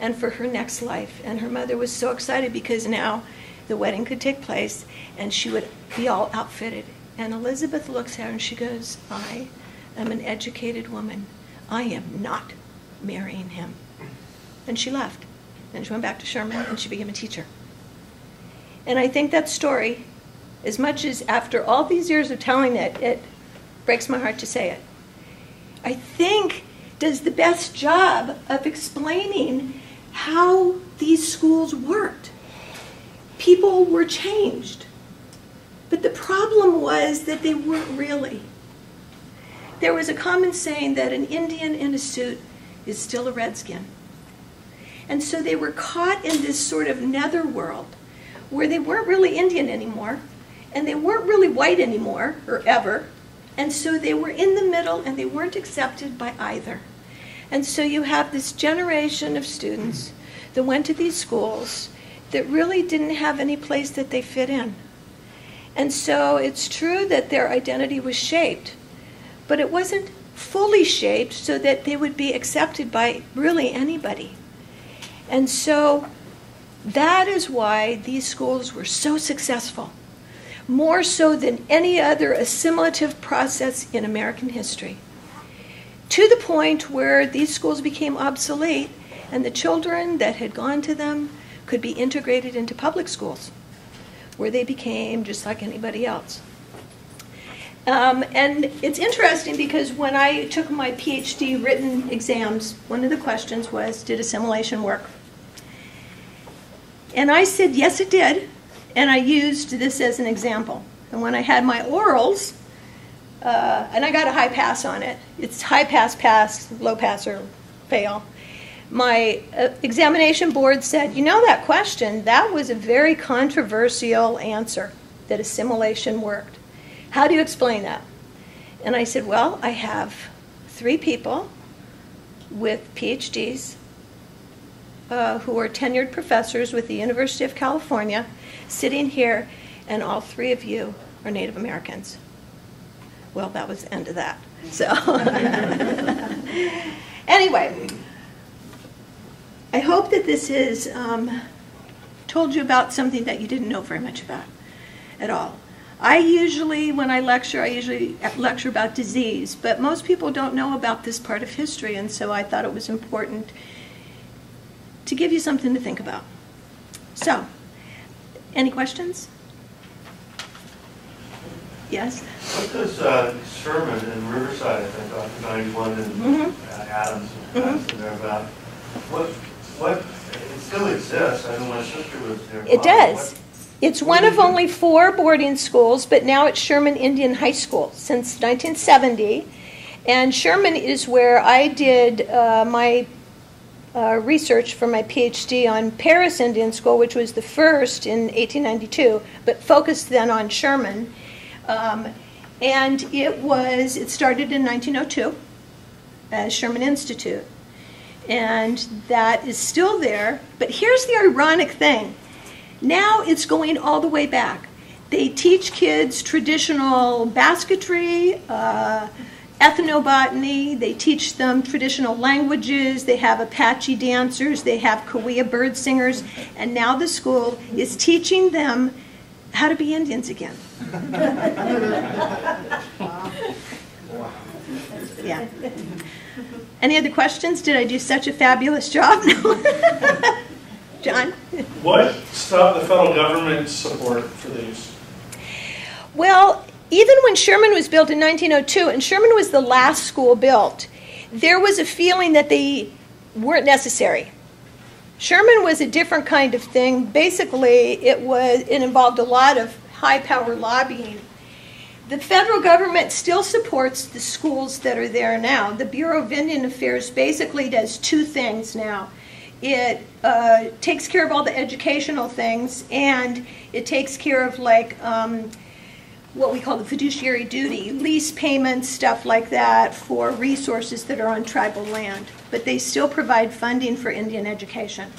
and for her next life. And her mother was so excited because now the wedding could take place and she would be all outfitted. And Elizabeth looks at her and she goes, I am an educated woman. I am not marrying him. And she left. And she went back to Sherman and she became a teacher. And I think that story, as much as after all these years of telling it, it breaks my heart to say it. I think does the best job of explaining how these schools worked. People were changed. But the problem was that they weren't really. There was a common saying that an Indian in a suit is still a redskin. And so they were caught in this sort of netherworld where they weren't really Indian anymore and they weren't really white anymore or ever. And so they were in the middle and they weren't accepted by either. And so you have this generation of students that went to these schools that really didn't have any place that they fit in. And so it's true that their identity was shaped, but it wasn't fully shaped so that they would be accepted by really anybody. And so that is why these schools were so successful, more so than any other assimilative process in American history. To the point where these schools became obsolete and the children that had gone to them could be integrated into public schools, where they became just like anybody else. Um, and it's interesting because when I took my PhD written exams, one of the questions was Did assimilation work? And I said, Yes, it did. And I used this as an example. And when I had my orals, uh, and I got a high pass on it, it's high pass, pass, low pass, or fail my uh, examination board said, you know that question, that was a very controversial answer that assimilation worked. How do you explain that? And I said, well, I have three people with PhDs uh, who are tenured professors with the University of California sitting here, and all three of you are Native Americans. Well, that was the end of that. So, anyway, I hope that this has um, told you about something that you didn't know very much about at all. I usually, when I lecture, I usually lecture about disease, but most people don't know about this part of history, and so I thought it was important to give you something to think about. So, any questions? Yes? What does uh, Sherman and Riverside, I think, off 91 and Mhm. uh, Adams, Mhm. and there about, what, what, it still exists, I know my sister was there. It does. It's one of only four boarding schools, but now it's Sherman Indian High School since 1970. And Sherman is where I did uh, my uh, research for my PhD on Perris Indian School, which was the first in 1892, but focused then on Sherman. Um, and it was, it started in 1902 as Sherman Institute. And that is still there. But here's the ironic thing now it's going all the way back. They teach kids traditional basketry, uh, ethnobotany, they teach them traditional languages, they have Apache dancers, they have Cahuilla bird singers, and now the school is teaching them how to be Indians again. yeah. Any other questions? Did I do such a fabulous job? No. John? What stopped the federal government's support for these? Well, even when Sherman was built in 1902, and Sherman was the last school built, there was a feeling that they weren't necessary. Sherman was a different kind of thing. Basically, it was it involved a lot of high power lobbying. The federal government still supports the schools that are there now. The Bureau of Indian Affairs basically does two things now. It uh, takes care of all the educational things, and it takes care of like um, what we call the fiduciary duty, lease payments, stuff like that for resources that are on tribal land. But they still provide funding for Indian education.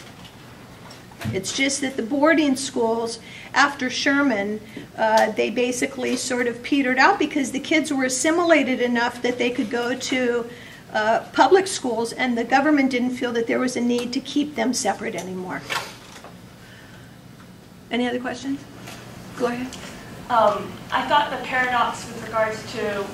It's just that the boarding schools, after Sherman, uh, they basically sort of petered out because the kids were assimilated enough that they could go to uh, public schools, and the government didn't feel that there was a need to keep them separate anymore. Any other questions? Ahead. Um, I thought the paradox with regards to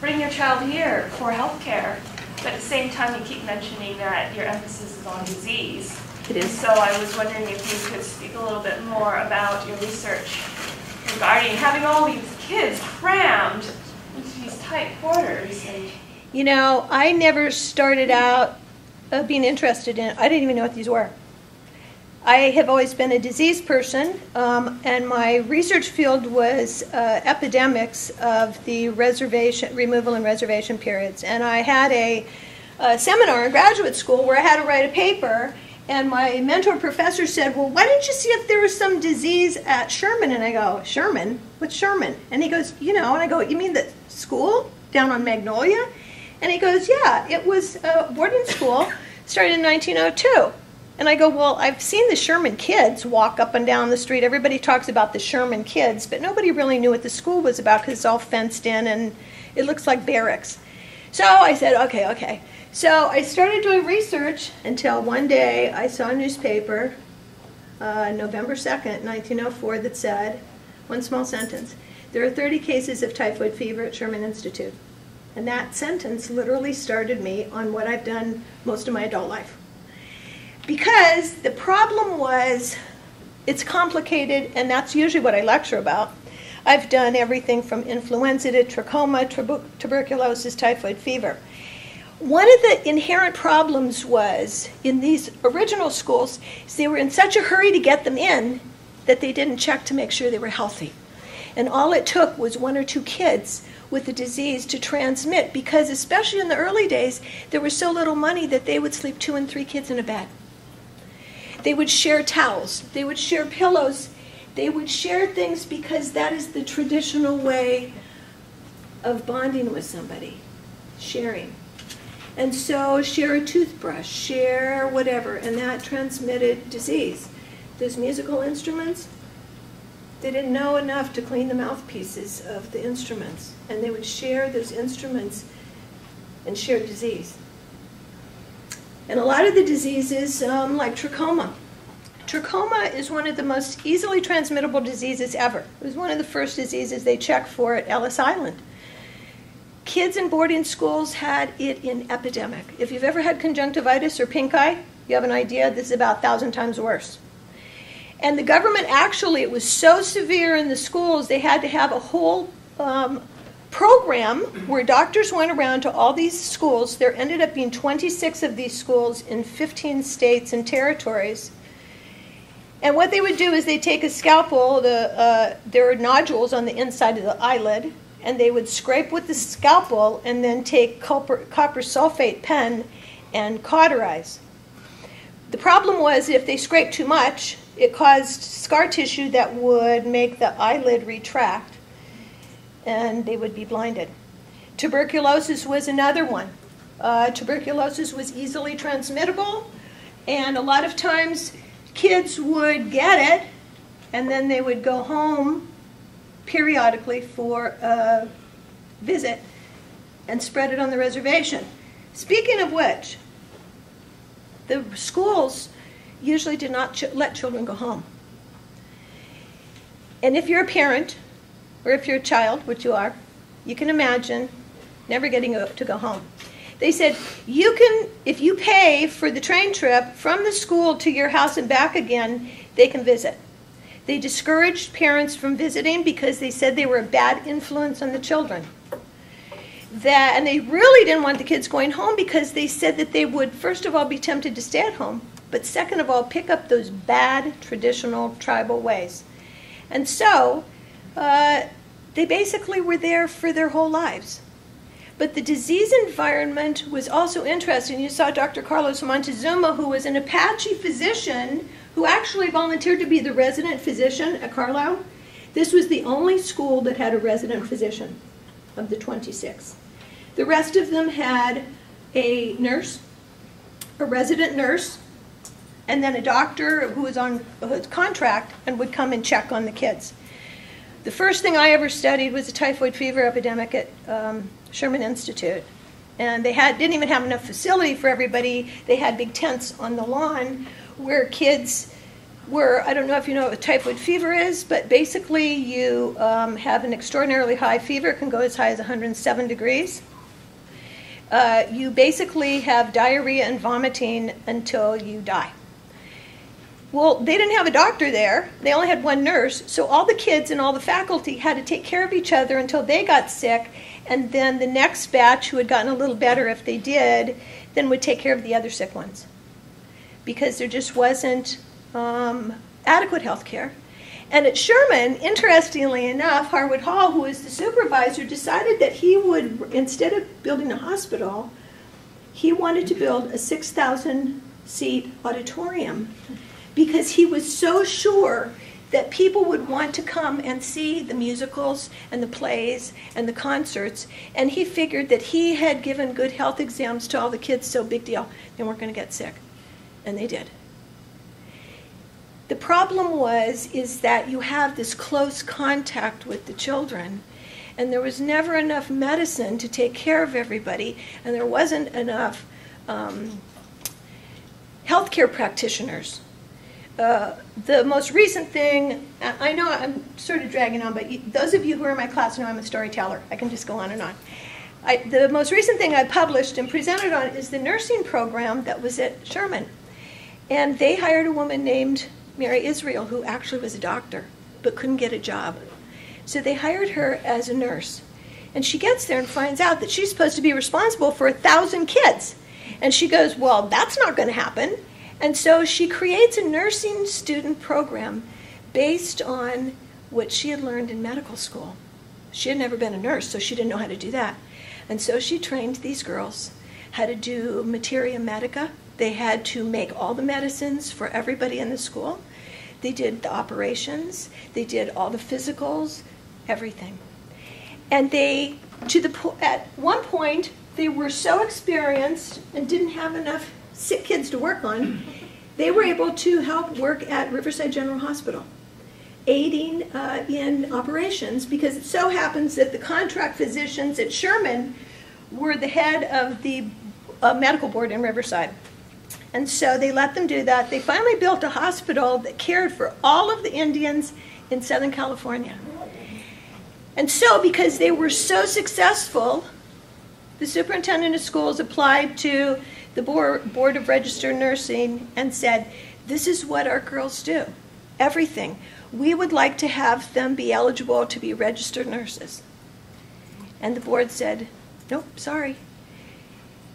bring your child here for health care, but at the same time you keep mentioning that your emphasis is on disease. It is. so I was wondering if you could speak a little bit more about your research regarding having all these kids crammed into these tight quarters You know, I never started out uh, being interested in. I didn't even know what these were. I have always been a disease person, um, and my research field was uh, epidemics of the reservation removal and reservation periods. And I had a, a seminar in graduate school where I had to write a paper. And my mentor professor said, Well, why didn't you see if there was some disease at Sherman? And I go, Sherman? What's Sherman? And he goes, You know, and I go, You mean the school down on Magnolia? And he goes, Yeah, it was a boarding school, started in 1902. And I go, Well, I've seen the Sherman kids walk up and down the street. Everybody talks about the Sherman kids, but nobody really knew what the school was about because it's all fenced in and it looks like barracks. So I said, Okay, okay. So I started doing research until one day I saw a newspaper, uh, November 2nd, 1904, that said, one small sentence, there are 30 cases of typhoid fever at Sherman Institute. And that sentence literally started me on what I've done most of my adult life. Because the problem was, it's complicated, and that's usually what I lecture about. I've done everything from influenza to trachoma, tuber- tuberculosis, typhoid fever. One of the inherent problems was in these original schools, is they were in such a hurry to get them in that they didn't check to make sure they were healthy. And all it took was one or two kids with the disease to transmit because, especially in the early days, there was so little money that they would sleep two and three kids in a bed. They would share towels, they would share pillows, they would share things because that is the traditional way of bonding with somebody, sharing. And so share a toothbrush, share whatever, and that transmitted disease. Those musical instruments, they didn't know enough to clean the mouthpieces of the instruments, and they would share those instruments and share disease. And a lot of the diseases, um, like trachoma. Trachoma is one of the most easily transmittable diseases ever. It was one of the first diseases they checked for at Ellis Island. Kids in boarding schools had it in epidemic. If you've ever had conjunctivitis or pink eye, you have an idea this is about a thousand times worse. And the government actually, it was so severe in the schools, they had to have a whole um, program where doctors went around to all these schools. There ended up being 26 of these schools in 15 states and territories. And what they would do is they'd take a scalpel, the, uh, there were nodules on the inside of the eyelid, and they would scrape with the scalpel and then take copper, copper sulfate pen and cauterize. The problem was if they scraped too much, it caused scar tissue that would make the eyelid retract and they would be blinded. Tuberculosis was another one. Uh, tuberculosis was easily transmittable, and a lot of times kids would get it and then they would go home periodically for a visit and spread it on the reservation. Speaking of which, the schools usually did not ch- let children go home. And if you're a parent, or if you're a child, which you are, you can imagine never getting to go home. They said, you can, if you pay for the train trip from the school to your house and back again, they can visit. They discouraged parents from visiting because they said they were a bad influence on the children. That, and they really didn't want the kids going home because they said that they would, first of all, be tempted to stay at home, but second of all, pick up those bad traditional tribal ways. And so, uh, they basically were there for their whole lives. But the disease environment was also interesting. You saw Dr. Carlos Montezuma, who was an Apache physician who actually volunteered to be the resident physician at Carlisle. This was the only school that had a resident physician of the 26. The rest of them had a nurse, a resident nurse, and then a doctor who was on a contract and would come and check on the kids. The first thing I ever studied was a typhoid fever epidemic at um, Sherman Institute. And they had, didn't even have enough facility for everybody. They had big tents on the lawn where kids were, I don't know if you know what typhoid fever is, but basically you um, have an extraordinarily high fever, it can go as high as 107 degrees. Uh, you basically have diarrhea and vomiting until you die. Well, they didn't have a doctor there. They only had one nurse. So all the kids and all the faculty had to take care of each other until they got sick. And then the next batch, who had gotten a little better if they did, then would take care of the other sick ones. Because there just wasn't um, adequate health care. And at Sherman, interestingly enough, Harwood Hall, who was the supervisor, decided that he would, instead of building a hospital, he wanted to build a 6,000 seat auditorium because he was so sure that people would want to come and see the musicals and the plays and the concerts. And he figured that he had given good health exams to all the kids, so big deal. They weren't going to get sick. And they did. The problem was is that you have this close contact with the children and there was never enough medicine to take care of everybody and there wasn't enough um, healthcare practitioners uh, the most recent thing, I know I'm sort of dragging on, but those of you who are in my class know I'm a storyteller. I can just go on and on. I, the most recent thing I published and presented on is the nursing program that was at Sherman. And they hired a woman named Mary Israel, who actually was a doctor, but couldn't get a job. So they hired her as a nurse. And she gets there and finds out that she's supposed to be responsible for a thousand kids. And she goes, Well, that's not going to happen. And so she creates a nursing student program based on what she had learned in medical school. She had never been a nurse, so she didn't know how to do that. And so she trained these girls how to do materia medica. They had to make all the medicines for everybody in the school. They did the operations, they did all the physicals, everything. And they, to the po- at one point, they were so experienced and didn't have enough sick kids to work on, they were able to help work at Riverside General Hospital, aiding uh, in operations because it so happens that the contract physicians at Sherman were the head of the uh, medical board in Riverside. And so they let them do that. They finally built a hospital that cared for all of the Indians in Southern California. And so, because they were so successful, the superintendent of schools applied to the board, of registered nursing and said, This is what our girls do everything. We would like to have them be eligible to be registered nurses. And the board said, Nope, sorry.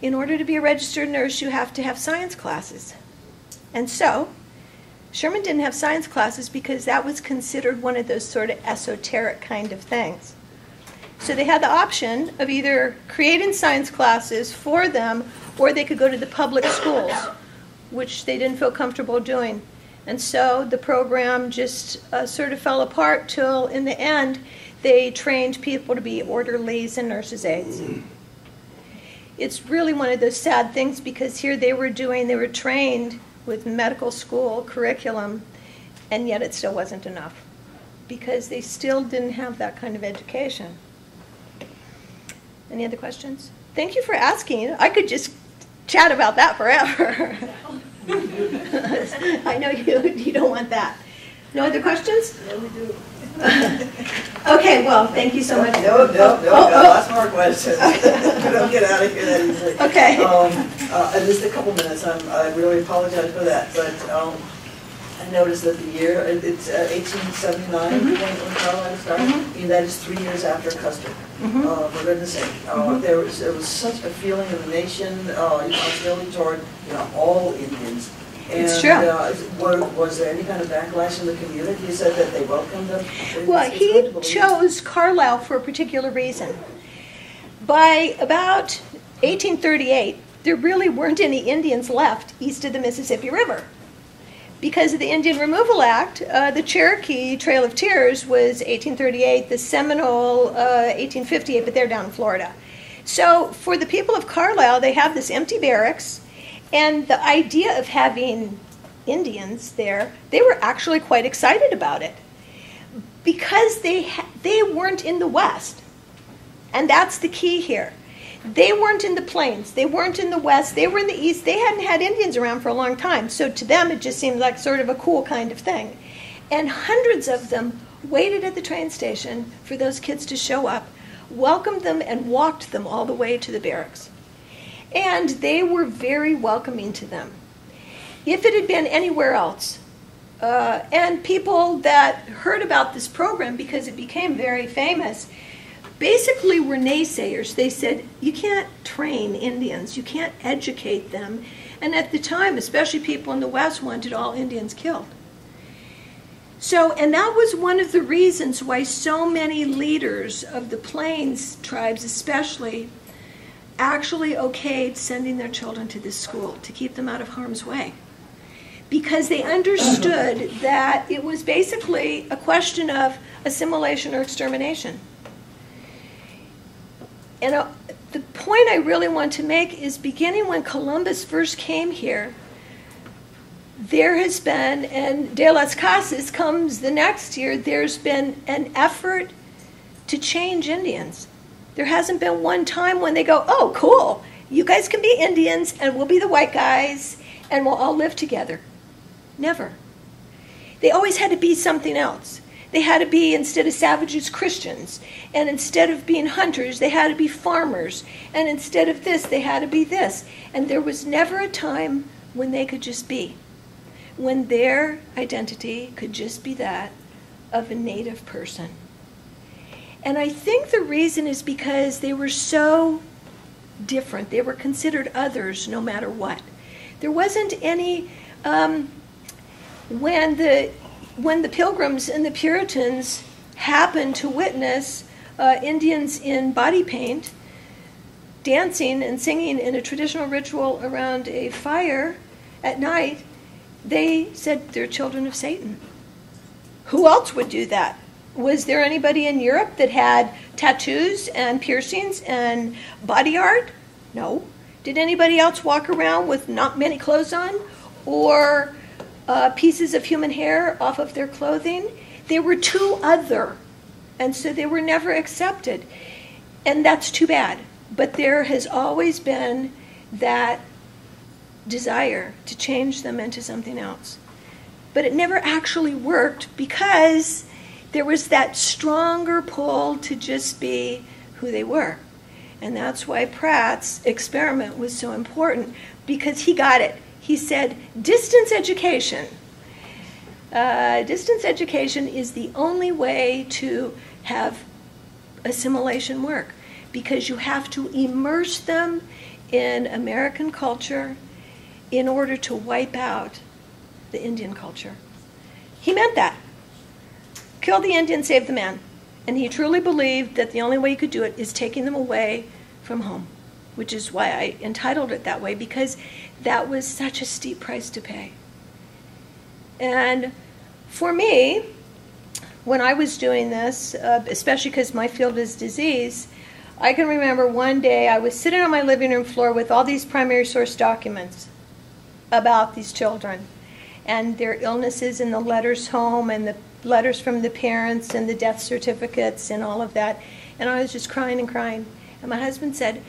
In order to be a registered nurse, you have to have science classes. And so, Sherman didn't have science classes because that was considered one of those sort of esoteric kind of things. So they had the option of either creating science classes for them or they could go to the public schools, which they didn't feel comfortable doing. And so the program just uh, sort of fell apart till in the end they trained people to be orderlies and nurses' aides. It's really one of those sad things because here they were doing, they were trained with medical school curriculum, and yet it still wasn't enough because they still didn't have that kind of education. Any other questions? Thank you for asking. I could just chat about that forever. I know you, you don't want that. No other questions? Yeah, we do. Okay, well, thank you so much. No, no, no, Oh, oh, lots more questions. We don't get out of here that easily. Okay. Um, uh, just a couple minutes, I'm, I really apologize for that, but, um, I noticed that the year, it- it's uh, eighteen seventy-nine Mhm. when when Carlisle started, Mhm. and that is three years after Custer. Mhm. Uh, for goodness sake, uh, Mhm. there was, there was such a feeling in the nation, uh, you know, hostility toward, you know, all Indians. It's And, true. uh, were, was there any kind of backlash in the community? You said that they welcomed them. Well, it's he chose Carlisle for a particular reason. By about 1838, there really weren't any Indians left east of the Mississippi River. Because of the Indian Removal Act, uh, the Cherokee Trail of Tears was 1838, the Seminole uh, 1858, but they're down in Florida. So for the people of Carlisle, they have this empty barracks, and the idea of having Indians there, they were actually quite excited about it because they they weren't in the West, and that's the key here. They weren't in the plains. They weren't in the West. They were in the East. They hadn't had Indians around for a long time, so to them it just seemed like sort of a cool kind of thing. And hundreds of them waited at the train station for those kids to show up, welcomed them, and walked them all the way to the barracks. And they were very welcoming to them. If it had been anywhere else, uh, and people that heard about this program because it became very famous basically were naysayers. They said, you can't train Indians, you can't educate them. And at the time, especially people in the West wanted all Indians killed. So, and that was one of the reasons why so many leaders of the Plains tribes, especially, actually okayed sending their children to this school to keep them out of harm's way because they understood that it was basically a question of assimilation or extermination. And uh, the point I really want to make is beginning when Columbus first came here, there has been, and De las Casas comes the next year, there's been an effort to change Indians. There hasn't been one time when they go, oh, cool, you guys can be Indians and we'll be the white guys and we'll all live together. Never. They always had to be something else. They had to be, instead of savages, Christians. And instead of being hunters, they had to be farmers. And instead of this, they had to be this. And there was never a time when they could just be. When their identity could just be that of a native person. And I think the reason is because they were so different. They were considered others no matter what. There wasn't any. Um, when the when the Pilgrims and the Puritans happened to witness uh, Indians in body paint dancing and singing in a traditional ritual around a fire at night, they said they're children of Satan. Who else would do that? Was there anybody in Europe that had tattoos and piercings and body art? No. Did anybody else walk around with not many clothes on or uh, pieces of human hair off of their clothing? They were too other, and so they were never accepted. And that's too bad. But there has always been that desire to change them into something else. But it never actually worked because there was that stronger pull to just be who they were. And that's why Pratt's experiment was so important because he got it. He said, distance education. Uh, distance education is the only way to have assimilation work because you have to immerse them in American culture in order to wipe out the Indian culture. He meant that. Kill the Indian, save the man. And he truly believed that the only way you could do it is taking them away from home, which is why I entitled it that way, because that was such a steep price to pay. And for me, when I was doing this, uh, especially because my field is disease, I can remember one day I was sitting on my living room floor with all these primary source documents about these children and their illnesses and the letters home and the letters from the parents and the death certificates and all of that. And I was just crying and crying. And my husband said,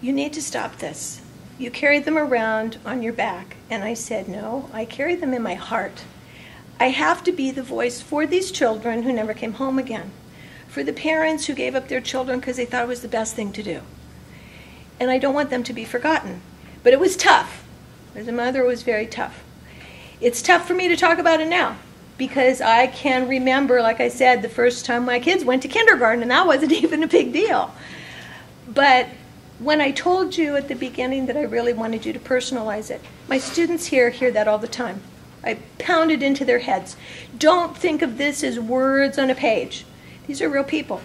You need to stop this. You carry them around on your back. And I said, No, I carry them in my heart. I have to be the voice for these children who never came home again, for the parents who gave up their children because they thought it was the best thing to do. And I don't want them to be forgotten. But it was tough. As a mother, it was very tough. It's tough for me to talk about it now because I can remember, like I said, the first time my kids went to kindergarten, and that wasn't even a big deal. But when I told you at the beginning that I really wanted you to personalize it, my students here hear that all the time. I pound it into their heads. Don't think of this as words on a page. These are real people.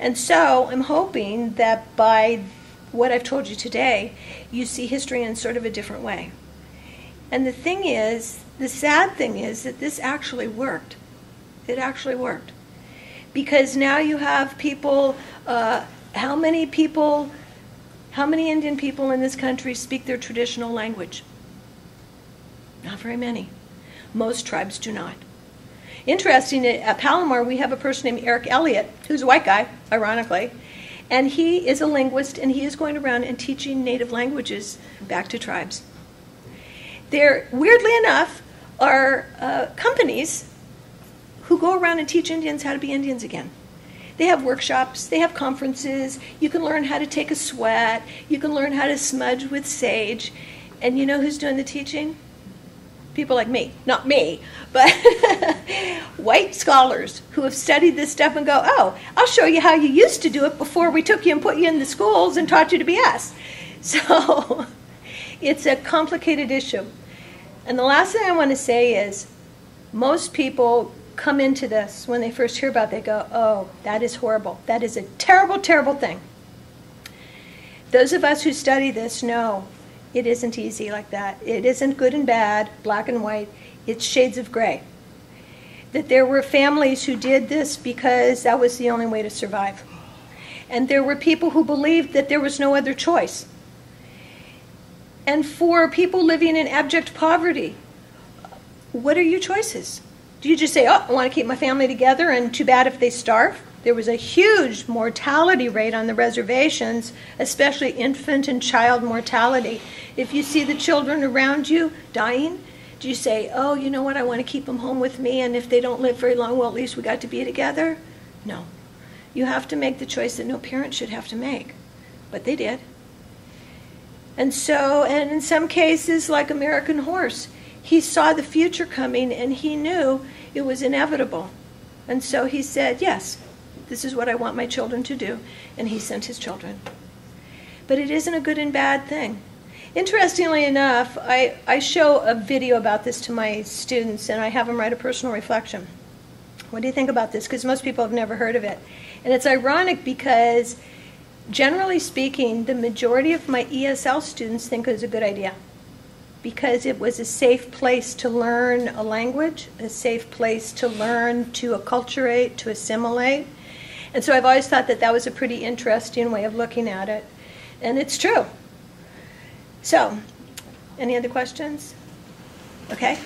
And so I'm hoping that by what I've told you today, you see history in sort of a different way. And the thing is, the sad thing is that this actually worked. It actually worked. Because now you have people, uh, how many people, how many Indian people in this country speak their traditional language? Not very many. Most tribes do not. Interesting, at Palomar, we have a person named Eric Elliott, who's a white guy, ironically, and he is a linguist and he is going around and teaching native languages back to tribes. There, weirdly enough, are uh, companies who go around and teach Indians how to be Indians again. They have workshops, they have conferences, you can learn how to take a sweat, you can learn how to smudge with sage. And you know who's doing the teaching? People like me, not me, but white scholars who have studied this stuff and go, oh, I'll show you how you used to do it before we took you and put you in the schools and taught you to be us. So it's a complicated issue. And the last thing I want to say is most people come into this when they first hear about it, they go, oh, that is horrible. That is a terrible, terrible thing. Those of us who study this know it isn't easy like that. It isn't good and bad, black and white. It's shades of gray. That there were families who did this because that was the only way to survive. And there were people who believed that there was no other choice. And for people living in abject poverty, what are your choices? Do you just say, oh, I want to keep my family together and too bad if they starve? There was a huge mortality rate on the reservations, especially infant and child mortality. If you see the children around you dying, do you say, oh, you know what, I want to keep them home with me, and if they don't live very long, well, at least we got to be together? No. You have to make the choice that no parent should have to make. But they did. And so, and in some cases, like American Horse, he saw the future coming and he knew it was inevitable. And so he said, Yes, this is what I want my children to do. And he sent his children. But it isn't a good and bad thing. Interestingly enough, I, I show a video about this to my students and I have them write a personal reflection. What do you think about this? Because most people have never heard of it. And it's ironic because generally speaking, the majority of my ESL students think it was a good idea because it was a safe place to learn a language, a safe place to learn to acculturate, to assimilate. And so I've always thought that that was a pretty interesting way of looking at it. And it's true. So, any other questions? Okay?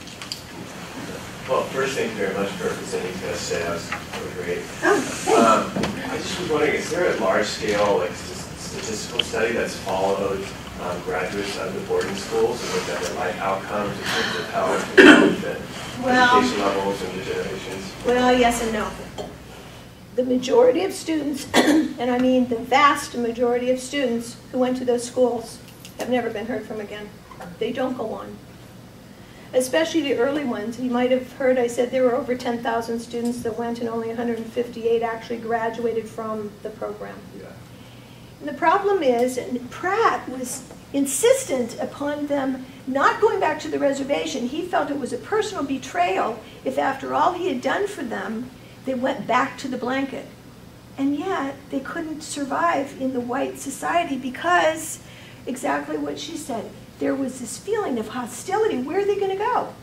Well, first, thank you very much for presenting to us. That was that was great. Oh, Um, I just was wondering, is there a large-scale, like, st- statistical study that's followed um, graduates of the boarding schools and looked at their life outcomes in terms of growth and Well- education levels and the generations? Well, yes and no. The majority of students, and I mean the vast majority of students who went to those schools have never been heard from again. They don't go on. Especially the early ones. You might have heard I said there were over 10,000 students that went and only 158 actually graduated from the program. Yeah. And the problem is, and Pratt was insistent upon them not going back to the reservation. He felt it was a personal betrayal if, after all he had done for them, they went back to the blanket. And yet, they couldn't survive in the white society because, exactly what she said, there was this feeling of hostility. Where are they going to go?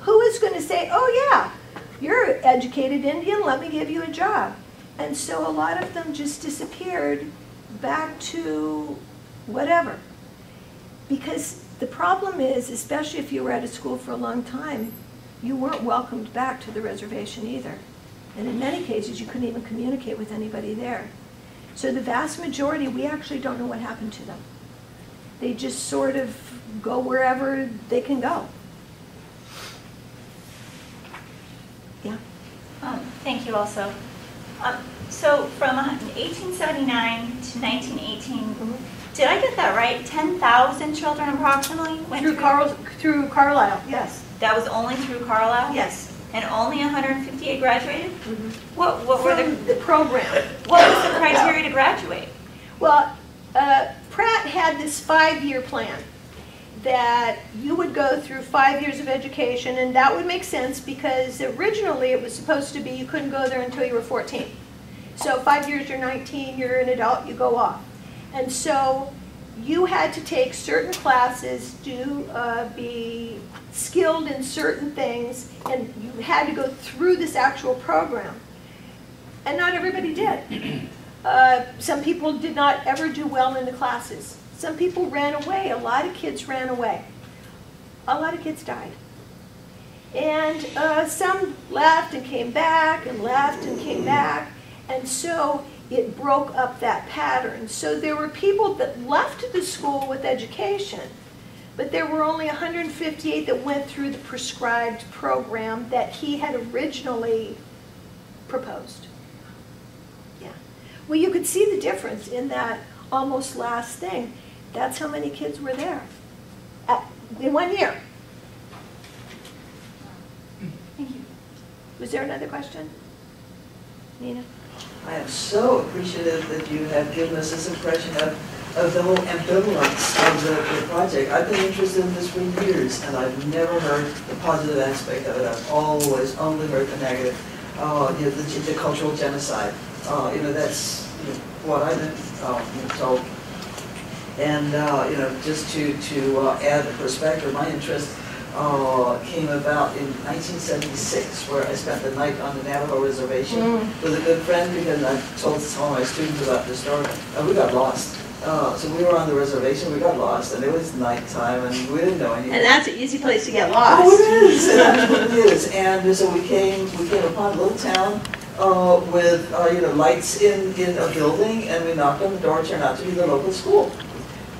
Who is going to say, oh, yeah, you're an educated Indian, let me give you a job? And so a lot of them just disappeared back to whatever. Because the problem is, especially if you were at a school for a long time, you weren't welcomed back to the reservation either. And in many cases, you couldn't even communicate with anybody there. So the vast majority, we actually don't know what happened to them. They just sort of go wherever they can go. Yeah. Um, Thank you also. Um, So from 1879 to 1918, did I get that right? 10,000 children approximately went Through Carl, through Carlisle, yes, That was only through Carlisle? yes. And only 158 graduated? What, what were the, From the program. what was the criteria to graduate? Well, uh, Pratt had this five-year plan that you would go through five years of education, and that would make sense because originally it was supposed to be you couldn't go there until you were 14. So five years, you're 19, you're an adult, you go off. And so you had to take certain classes to uh, be skilled in certain things, and you had to go through this actual program. And not everybody did. Uh, Some people did not ever do well in the classes. Some people ran away. A lot of kids ran away. A lot of kids died. And uh, some left and came back and left and came back. And so it broke up that pattern. So there were people that left the school with education, but there were only 158 that went through the prescribed program that he had originally proposed. Yeah. Well, you could see the difference in that almost last thing. That's how many kids were there at, in one year. Thank you. Was there another question? Nina? I am so appreciative that you have given us this impression of, of the whole ambivalence of the, the project. I've been interested in this for years, and I've never heard the positive aspect of it. I've always only heard the negative, uh, you know, the, the cultural genocide. Uh, you know, that's you know, what I've been uh, you know, told. And, uh, you know, just to, to uh, add a perspective, my interest uh, came about in 1976, where I spent the night on the Navajo Reservation Mm. with a good friend, because I told some of my students about this story, and we got lost. Uh, So we were on the reservation, we got lost, and it was nighttime, and we didn't know anything. And that's an easy place to get Oh, lost. it is, it absolutely. And so we came, we came upon a little town uh, with, uh, you know, lights in, in a building, and we knocked on the door, turned out to be the local school.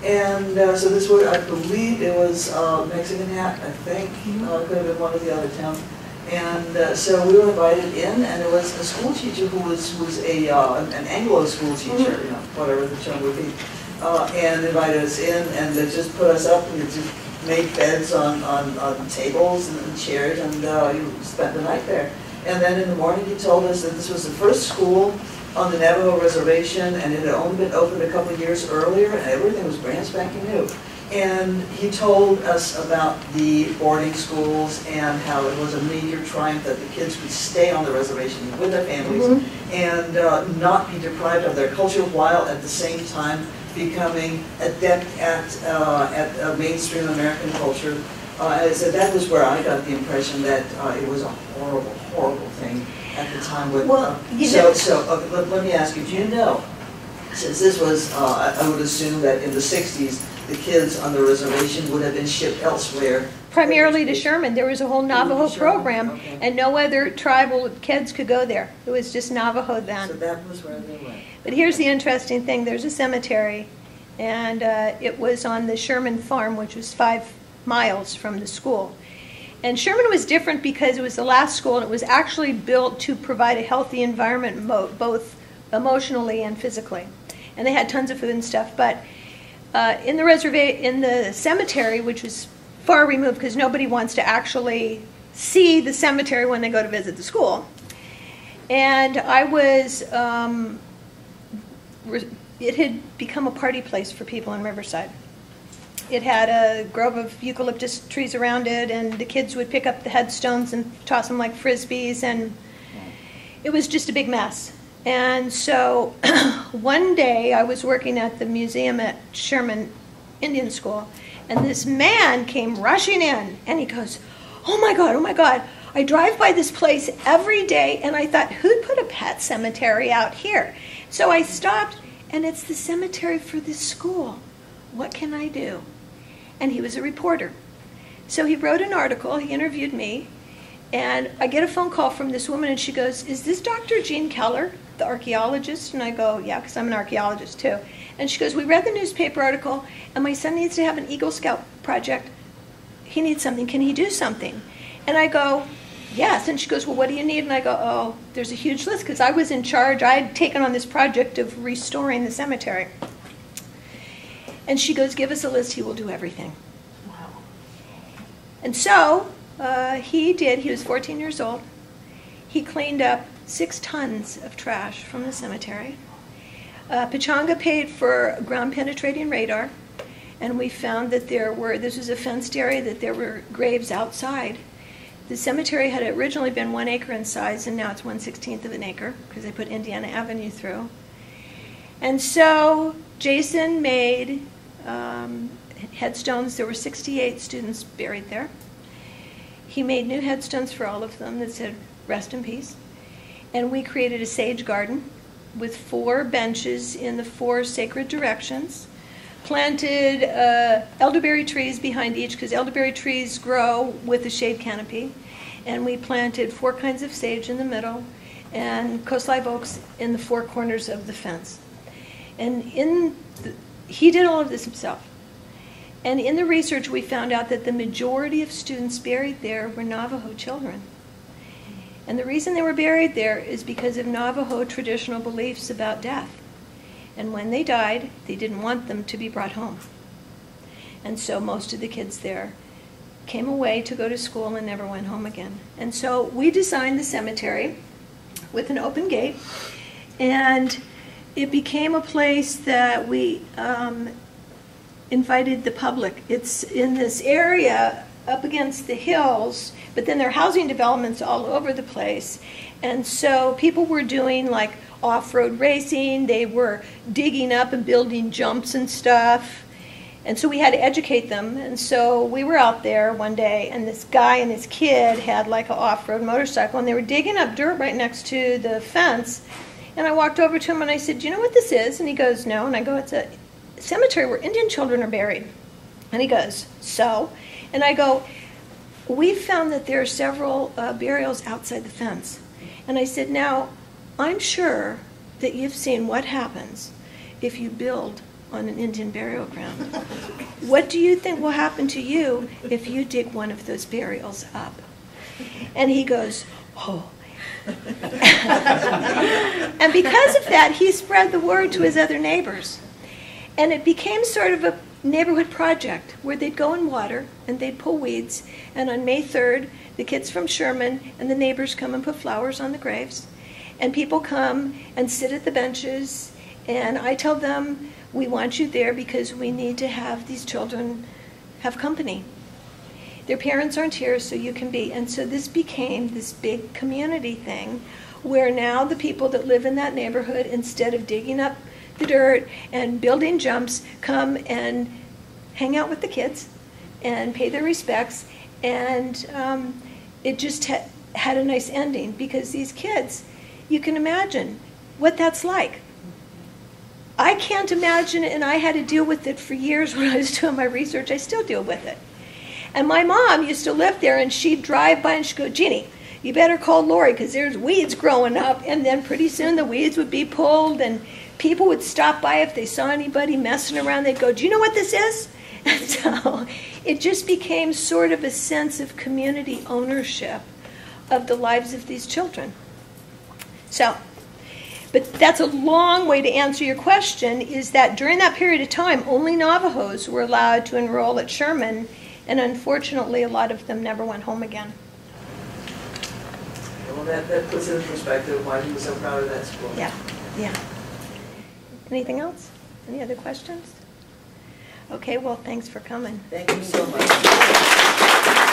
And uh, so this was, I believe it was uh, Mexican Hat, I think, uh, could have been one of the other towns. And uh, so we were invited in, and it was a school teacher who was, was a, uh, an Anglo school teacher, you know, whatever the term would be, uh, and invited us in, and they just put us up, and just made beds on, on, on tables and chairs, and uh, you spent the night there. And then in the morning, he told us that this was the first school on the Navajo Reservation, and it had only been opened a couple of years earlier, and everything was brand spanking new. And he told us about the boarding schools and how it was a major triumph that the kids could stay on the reservation with their families and uh, not be deprived of their culture while at the same time becoming adept at, uh, at uh, mainstream American culture. Uh, and so that was where I got the impression that uh, it was a horrible, horrible thing at the time with. Well, you So, know- so, uh, let, let me ask you, do you know since this was, uh, I I would assume that in the sixties, the kids on the reservation would have been shipped elsewhere. Primarily to Sherman, there was a whole Navajo Sherman, program, okay. and no other tribal kids could go there. It was just Navajo then. So that was where they went. But here's the interesting thing, there's a cemetery, and uh, it was on the Sherman farm, which was five miles from the school. And Sherman was different because it was the last school, and it was actually built to provide a healthy environment, both emotionally and physically. And they had tons of food and stuff, but uh, in the reserva- in the cemetery, which was far removed because nobody wants to actually see the cemetery when they go to visit the school. And I was, um, it had become a party place for people in Riverside. It had a grove of eucalyptus trees around it, and the kids would pick up the headstones and toss them like frisbees, and it was just a big mess. And so one day I was working at the museum at Sherman Indian School, and this man came rushing in, and he goes, Oh my God, oh my God. I drive by this place every day, and I thought, who'd put a pet cemetery out here? So I stopped, and it's the cemetery for this school. What can I do? And he was a reporter. So he wrote an article, he interviewed me, and I get a phone call from this woman, and she goes, Is this Dr. Jean Keller, the archaeologist? And I go, Yeah, because I'm an archaeologist too. And she goes, We read the newspaper article, and my son needs to have an Eagle Scout project. He needs something. Can he do something? And I go, Yes. And she goes, Well, what do you need? And I go, Oh, there's a huge list because I was in charge. I had taken on this project of restoring the cemetery. And she goes, Give us a list. He will do everything. Wow. And so uh, he did. He was 14 years old. He cleaned up six tons of trash from the cemetery. Uh, Pechanga paid for ground penetrating radar, and we found that there were, this was a fenced area, that there were graves outside. The cemetery had originally been one acre in size, and now it's one sixteenth of an acre because they put Indiana Avenue through. And so Jason made um, headstones. There were 68 students buried there. He made new headstones for all of them that said, Rest in peace. And we created a sage garden with four benches in the four sacred directions. Planted uh, elderberry trees behind each because elderberry trees grow with a shade canopy. And we planted four kinds of sage in the middle and coast live oaks in the four corners of the fence. And in the, he did all of this himself. And in the research, we found out that the majority of students buried there were Navajo children. And the reason they were buried there is because of Navajo traditional beliefs about death. And when they died, they didn't want them to be brought home. And so most of the kids there came away to go to school and never went home again. And so we designed the cemetery with an open gate, and it became a place that we um, invited the public. It's in this area up against the hills, but then there are housing developments all over the place. And so people were doing like off road racing, they were digging up and building jumps and stuff. And so we had to educate them. And so we were out there one day, and this guy and his kid had like an off road motorcycle, and they were digging up dirt right next to the fence. And I walked over to him and I said, Do you know what this is? And he goes, No. And I go, It's a cemetery where Indian children are buried. And he goes, So? And I go, We found that there are several uh, burials outside the fence. And I said, Now, I'm sure that you've seen what happens if you build on an Indian burial ground. What do you think will happen to you if you dig one of those burials up? And he goes, Oh. And because of that, he spread the word to his other neighbors. And it became sort of a neighborhood project where they'd go and water and they'd pull weeds. And on May 3rd, the kids from Sherman and the neighbors come and put flowers on the graves. And people come and sit at the benches. And I tell them, we want you there because we need to have these children have company. Their parents aren't here, so you can be. And so this became this big community thing where now the people that live in that neighborhood, instead of digging up the dirt and building jumps, come and hang out with the kids and pay their respects. And um, it just ha- had a nice ending because these kids, you can imagine what that's like. I can't imagine, and I had to deal with it for years when I was doing my research. I still deal with it. And my mom used to live there, and she'd drive by and she'd go, Jeannie, you better call Lori because there's weeds growing up. And then pretty soon the weeds would be pulled, and people would stop by if they saw anybody messing around. They'd go, Do you know what this is? And so it just became sort of a sense of community ownership of the lives of these children. So, but that's a long way to answer your question is that during that period of time, only Navajos were allowed to enroll at Sherman, and unfortunately, a lot of them never went home again. Well, that, that puts it in perspective why he was so proud of that school. Yeah, yeah. Anything else? Any other questions? Okay, well, thanks for coming. Thank you so much.